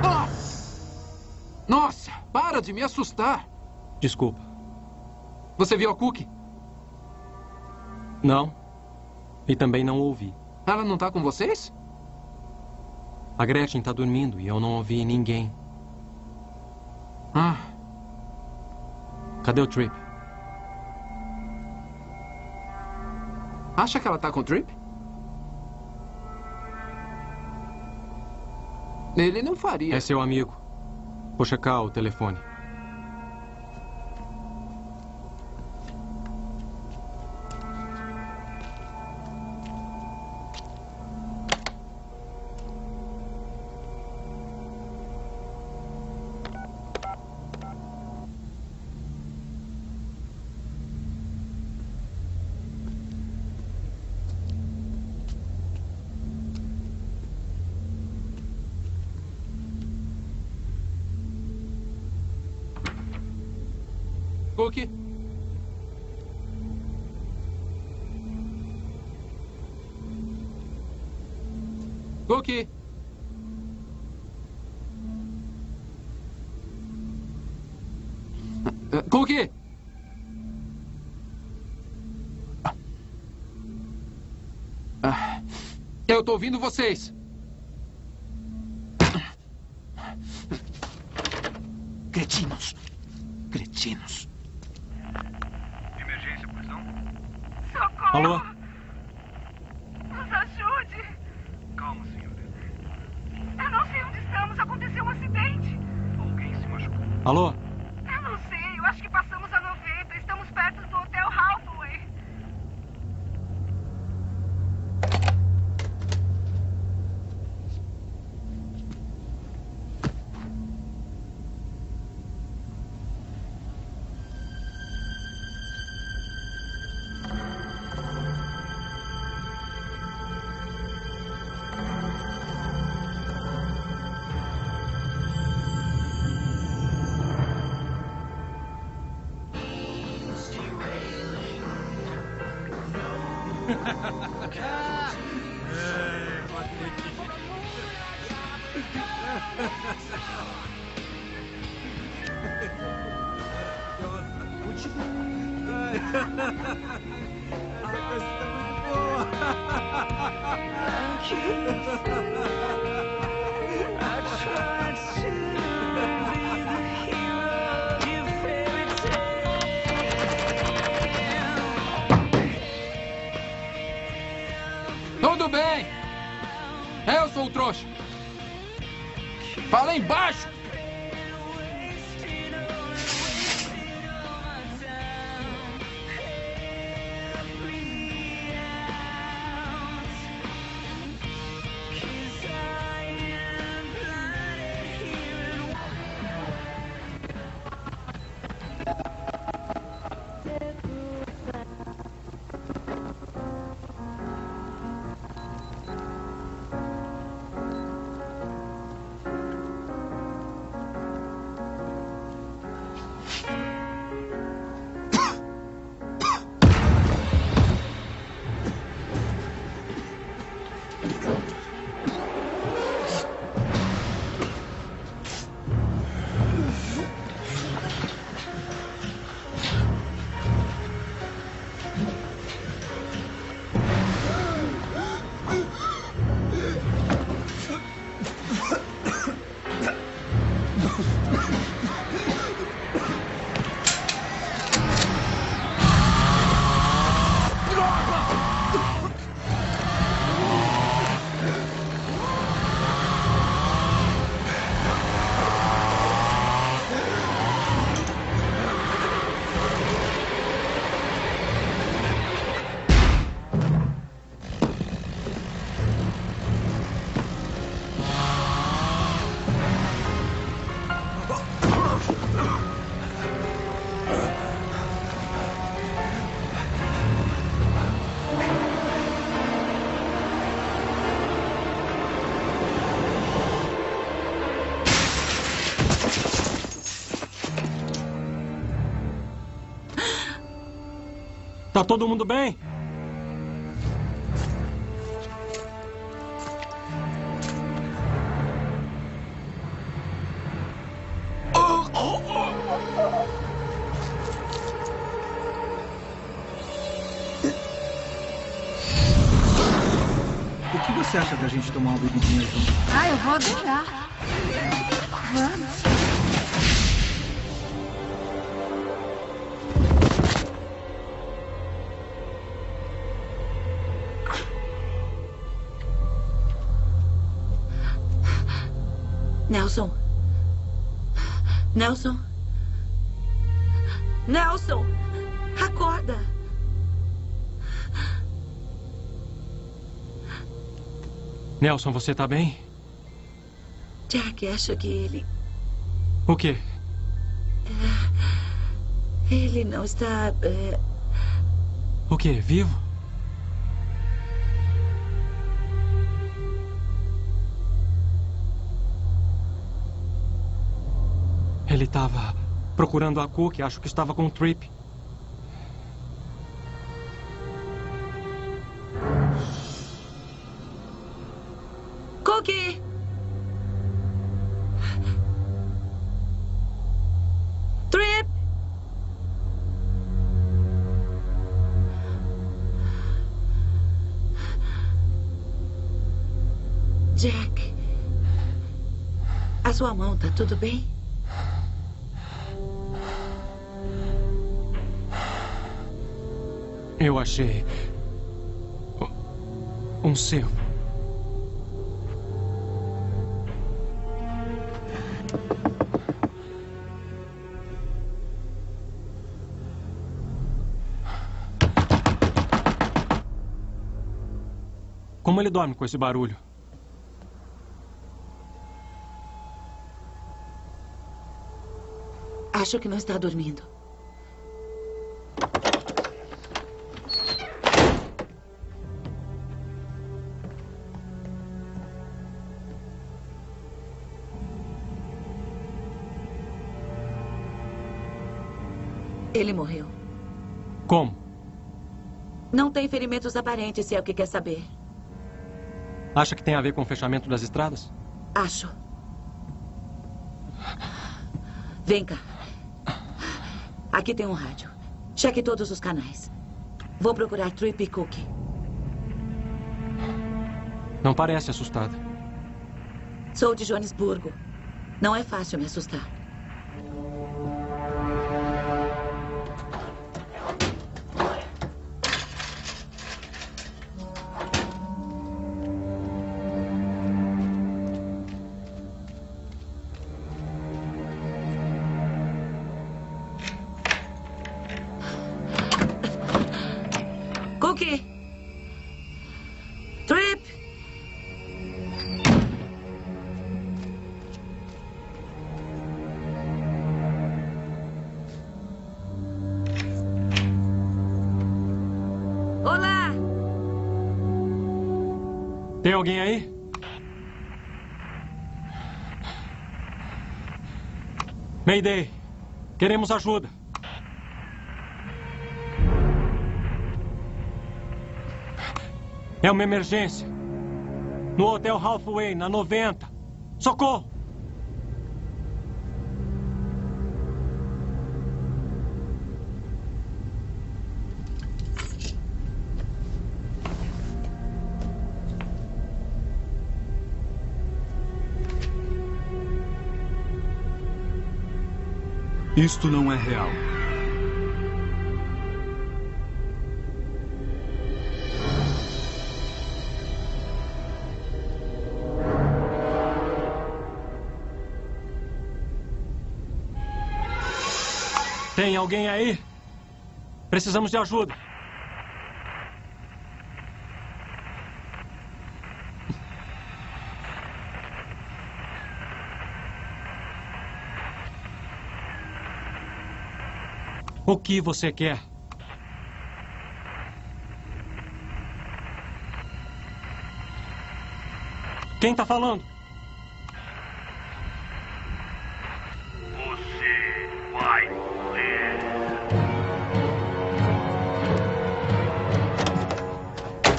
Ah! Nossa, para de me assustar. Desculpa. Você viu a Cookie? Não. E também não ouvi. Ela não tá com vocês? A Gretchen tá dormindo e eu não ouvi ninguém. Cadê o Trip? acha que ela tá com o Trip? Ele não faria. É seu amigo. Vou checar o telefone. Cookie? Eh, Cookie? Ah, Eu tô ouvindo vocês. Cretinos. Cretinos. Emergência, prisão? Socorro! Alô? Alô? Tá todo mundo bem? O que você acha da gente tomar uma bebidinha junto? Ah, eu vou adorar. Nelson. Nelson! Acorda! Nelson, você tá bem? Jack acha que ele. O quê? Ele não está. é, O quê? Vivo? Ele estava procurando a Cook, acho que estava com o Trip. Cookie! Trip! Jack. A sua mão tá tudo bem? Eu achei. Um selo. Como ele dorme com esse barulho? Acho que não está dormindo. Ele morreu. Como? Não tem ferimentos aparentes, se é o que quer saber. Acha que tem a ver com o fechamento das estradas? Acho. Vem cá. Aqui tem um rádio. Cheque todos os canais. Vou procurar Trip Cookie. Não parece assustada. Sou de Joanesburgo. Não é fácil me assustar. Alguém aí? Mayday. Queremos ajuda. É uma emergência. No Hotel Halfway, na 90. Socorro! Isto não é real. Tem alguém aí? Precisamos de ajuda. O que você quer? Quem está falando? Você vai morrer.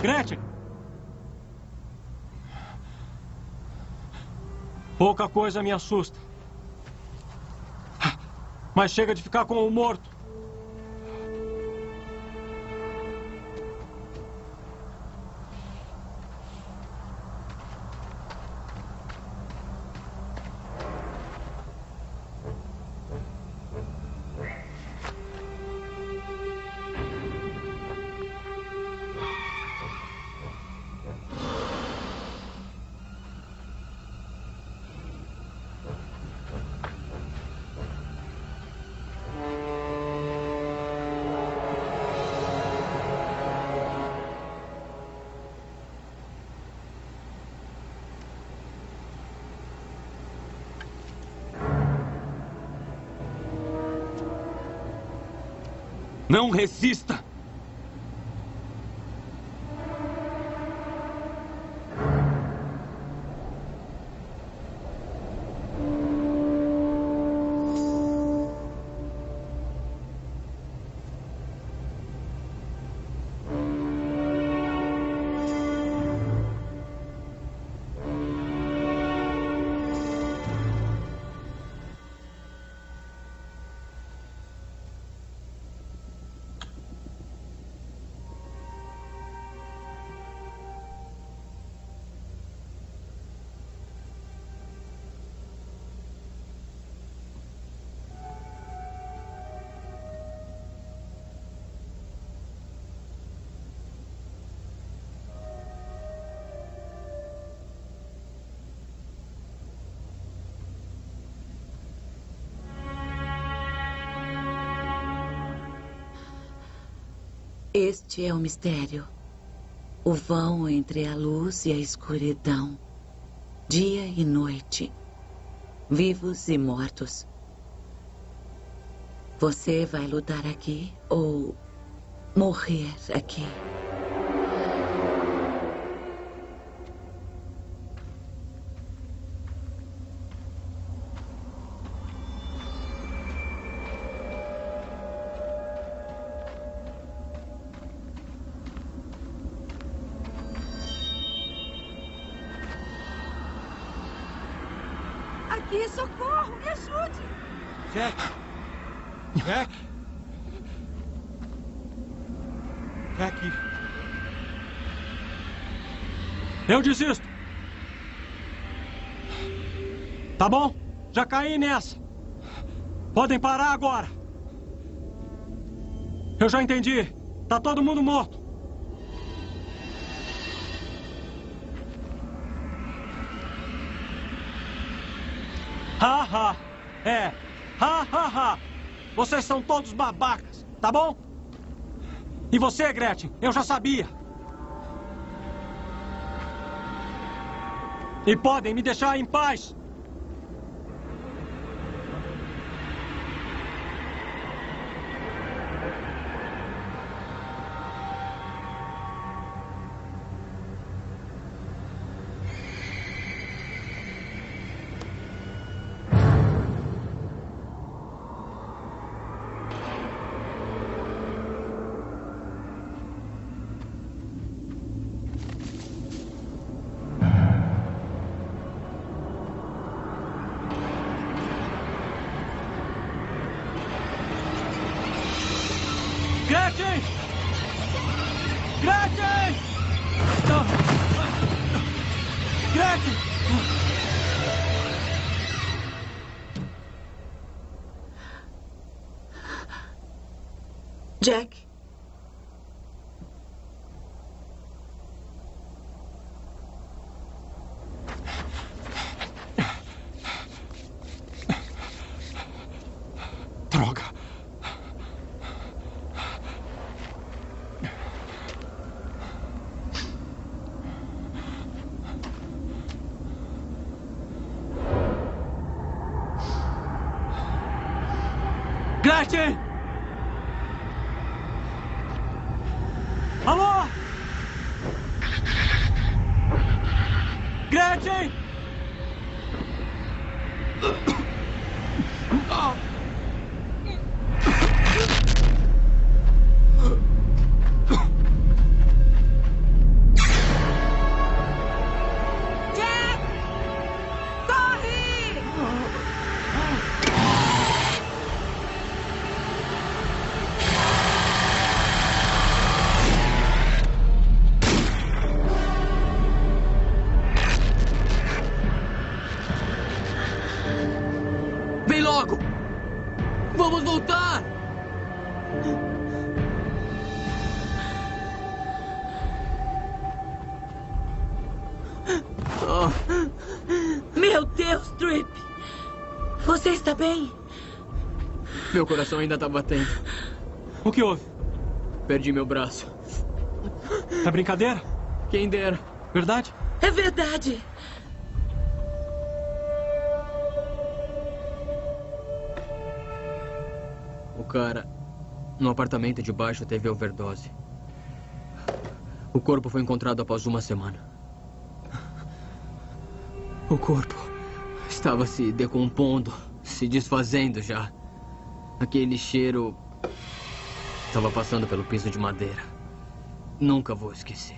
Gretchen! Pouca coisa me assusta. Mas chega de ficar com o morto. Não resista! Este é o mistério. O vão entre a luz e a escuridão. Dia e noite. Vivos e mortos. Você vai lutar aqui ou morrer aqui? Eu desisto! Tá bom? Já caí nessa. Podem parar agora. Eu já entendi. Tá todo mundo morto. Ha, ha. É. Ha, ha, ha. Vocês são todos babacas, tá bom? E você, Gretchen, eu já sabia. E podem me deixar em paz. Meu coração ainda tá batendo. O que houve? Perdi meu braço. É brincadeira? Quem dera. Verdade? É verdade. O cara no apartamento de baixo teve overdose. O corpo foi encontrado após uma semana. O corpo estava se decompondo, se desfazendo já. Aquele cheiro estava passando pelo piso de madeira. Nunca vou esquecer.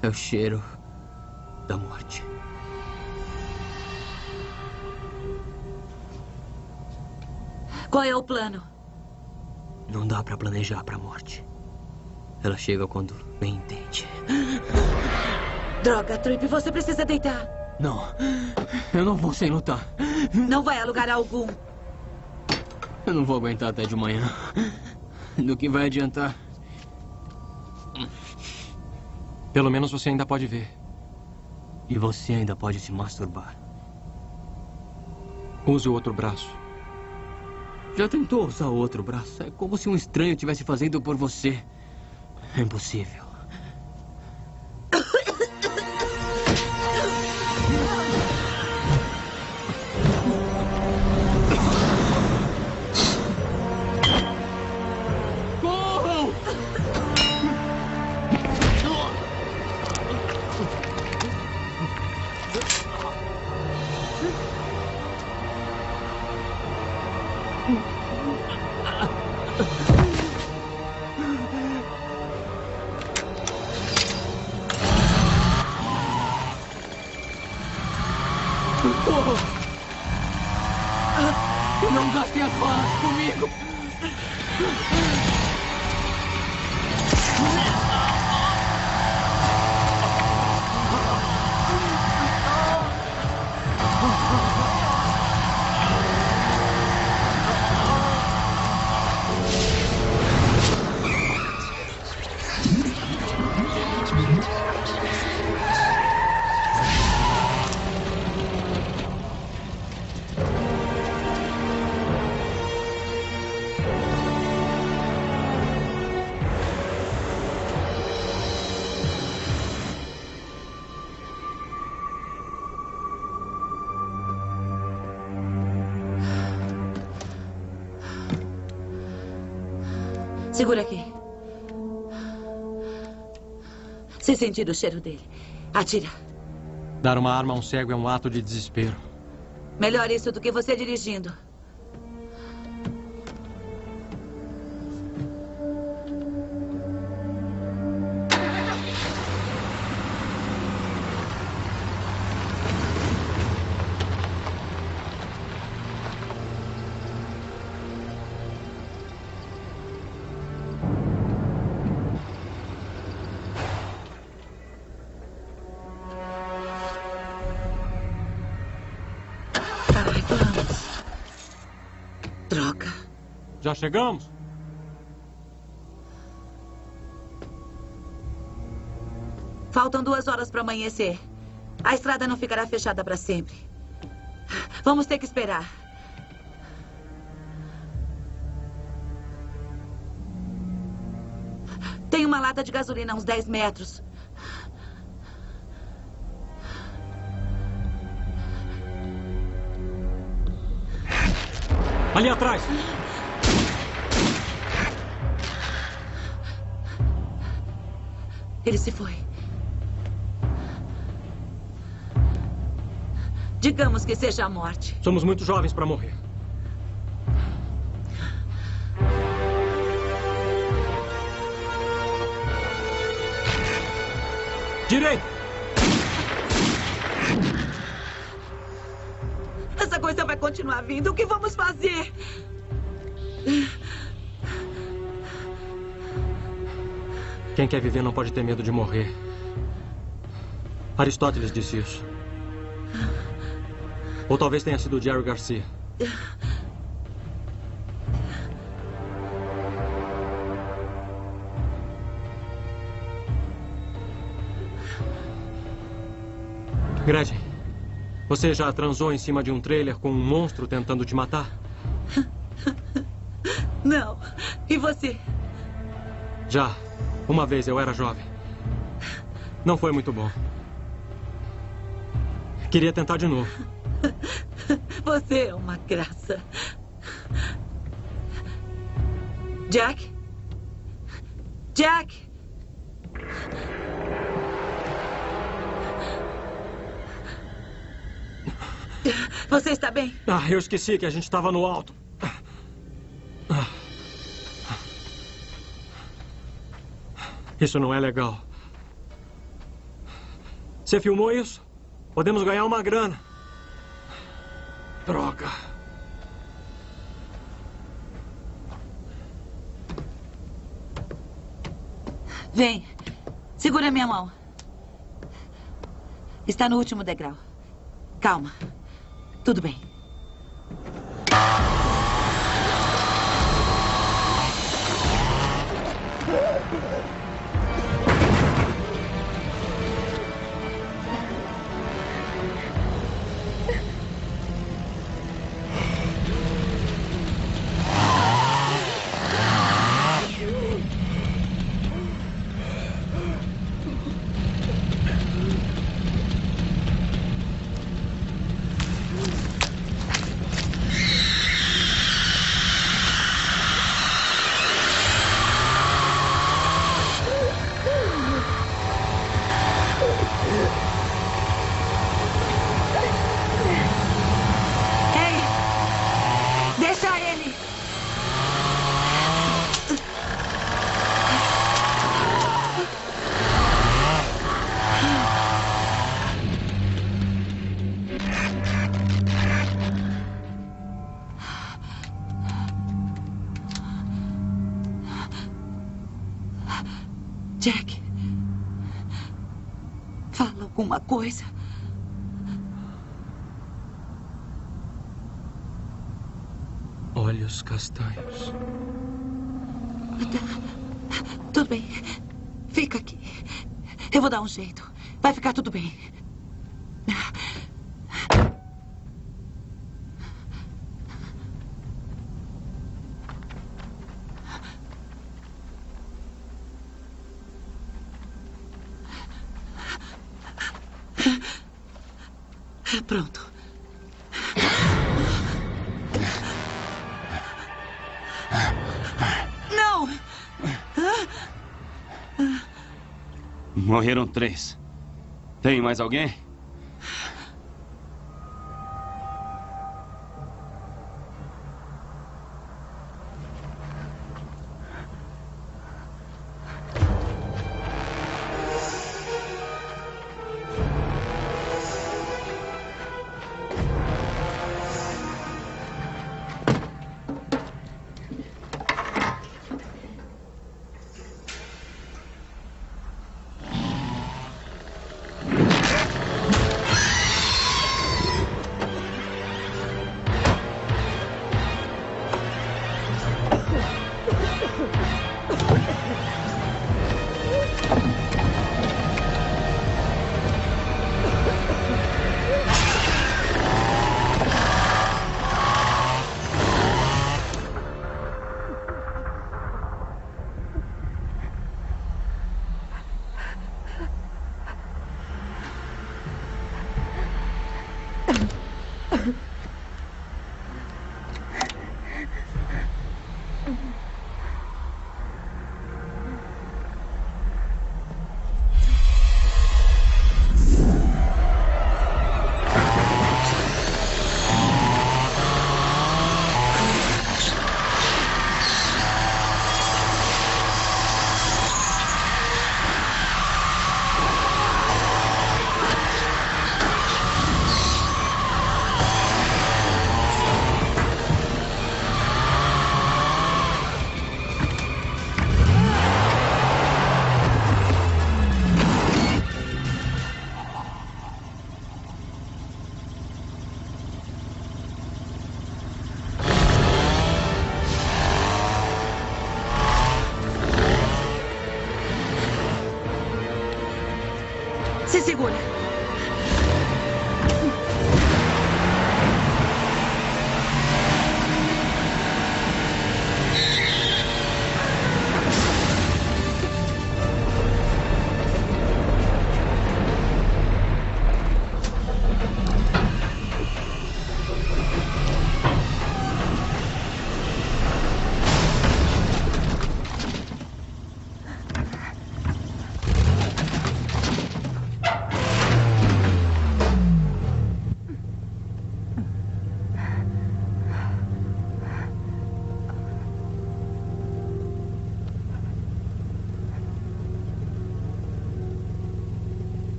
É o cheiro da morte. Qual é o plano? Não dá pra planejar pra morte. Ela chega quando bem entende. Droga, Trip, você precisa deitar. Não, eu não vou sem lutar. Não vai a lugar algum. Eu não vou aguentar até de manhã. Do que vai adiantar? Pelo menos você ainda pode ver. E você ainda pode se masturbar. Use o outro braço. Já tentou usar o outro braço? É como se um estranho estivesse fazendo por você. É impossível. Sentir o cheiro dele, atira. Dar uma arma a um cego é um ato de desespero. Melhor isso do que você dirigindo. Já chegamos? Faltam duas horas para amanhecer. A estrada não ficará fechada para sempre. Vamos ter que esperar. Tem uma lata de gasolina a uns 10 metros. Ali atrás! Ele se foi. Digamos que seja a morte. Somos muito jovens para morrer. Direito! Essa coisa vai continuar vindo. O que vamos fazer? Quem quer viver não pode ter medo de morrer. Aristóteles disse isso. Ou talvez tenha sido Jerry Garcia. Gretchen, você já transou em cima de um trailer com um monstro tentando te matar? Não. E você? Já. Uma vez eu era jovem. Não foi muito bom. Queria tentar de novo. Você é uma graça. Jack? Jack? Você está bem? Ah, eu esqueci que a gente estava no alto. Isso não é legal. Você filmou isso? Podemos ganhar uma grana. Droga. Vem. Segura minha mão. Está no último degrau. Calma. Tudo bem. Alguma coisa. Olhos castanhos. Tudo bem. Fica aqui. Eu vou dar um jeito. Vai ficar tudo bem. Pronto. Não! Morreram três. Tem mais alguém?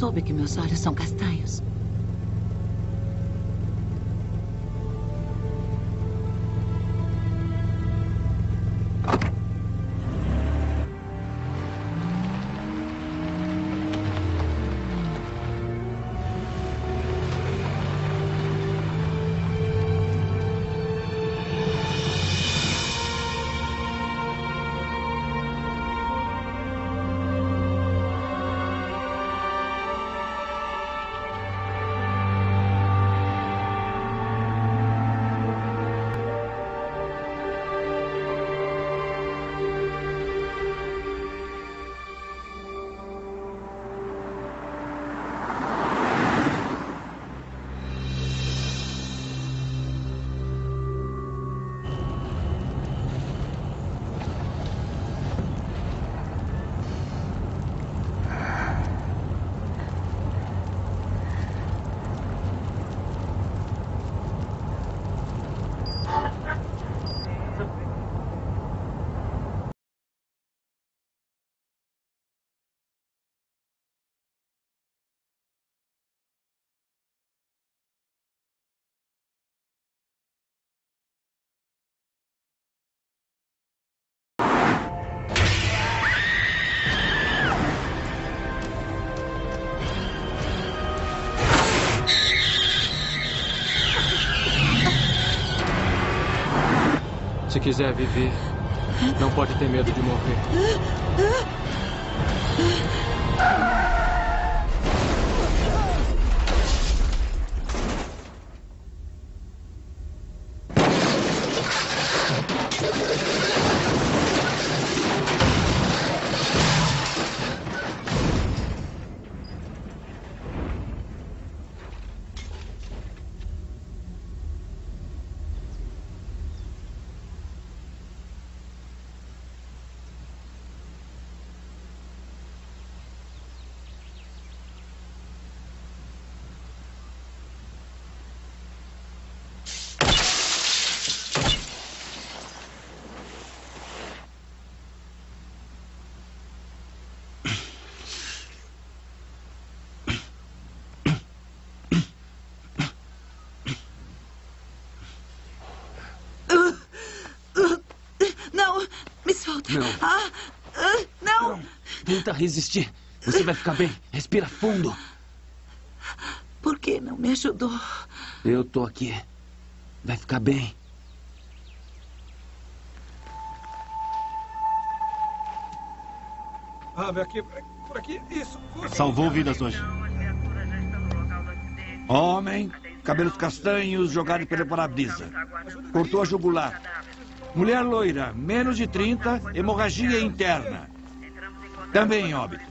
Soube que meus olhos são castanhos? Se quiser viver, não pode ter medo de morrer. Não, me solta. Não. Ah, ah, não. Tenta resistir. Você vai ficar bem. Respira fundo. Por que não me ajudou? Eu tô aqui. Vai ficar bem. Ave, aqui, por aqui, isso. Salvou vidas hoje. Homem, cabelos castanhos, jogado pelo para-brisa. Cortou a jugular. Mulher loira, menos de 30, hemorragia interna. Também óbito.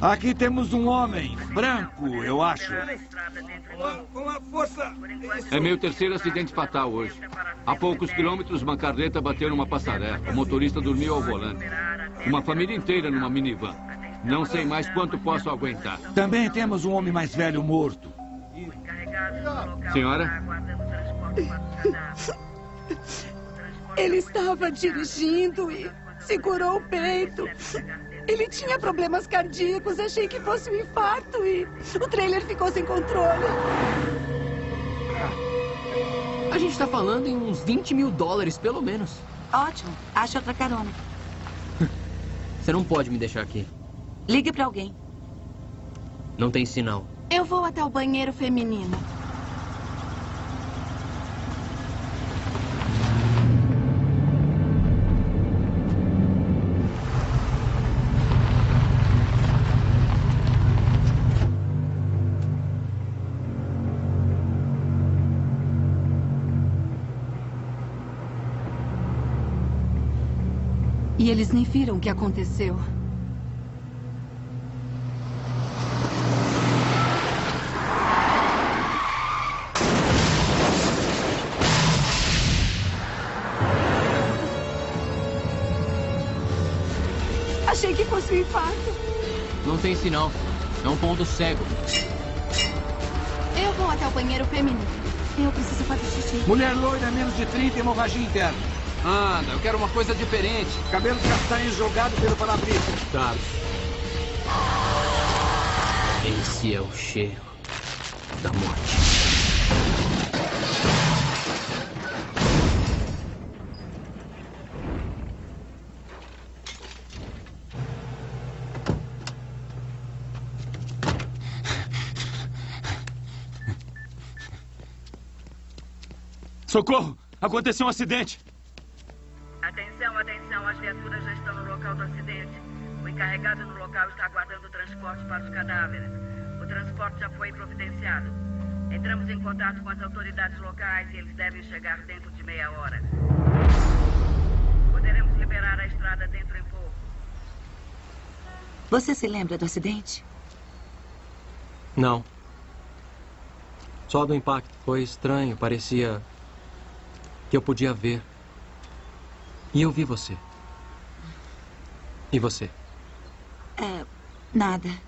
Aqui temos um homem, branco, eu acho. Com a força. É meu terceiro acidente fatal hoje. Há poucos quilômetros, uma carreta bateu numa passarela. O motorista dormiu ao volante. Uma família inteira numa minivan. Não sei mais quanto posso aguentar. Também temos um homem mais velho morto. Senhora? Ele estava dirigindo e segurou o peito. Ele tinha problemas cardíacos, achei que fosse um infarto e o trailer ficou sem controle. A gente tá falando em uns 20 mil dólares, pelo menos. Ótimo. Acha outra carona. Você não pode me deixar aqui. Ligue pra alguém. Não tem sinal. Eu vou até o banheiro feminino. E eles nem viram o que aconteceu. Achei que fosse um infarto. Não tem sinal. É um ponto cego. Eu vou até o banheiro feminino. Eu preciso fazer xixi. Mulher loira, menos de 30, hemorragia interna. Anda, eu quero uma coisa diferente. Cabelos castanhos jogado pelo para-brisa. Tá. Esse é o cheiro da morte. Socorro! Aconteceu um acidente! Do acidente. O encarregado no local está aguardando o transporte para os cadáveres. O transporte já foi providenciado. Entramos em contato com as autoridades locais e eles devem chegar dentro de meia hora. Poderemos liberar a estrada dentro em pouco. Você se lembra do acidente? Não. Só do impacto. Foi estranho. Parecia que eu podia ver. E eu vi você. E você? É. Nada.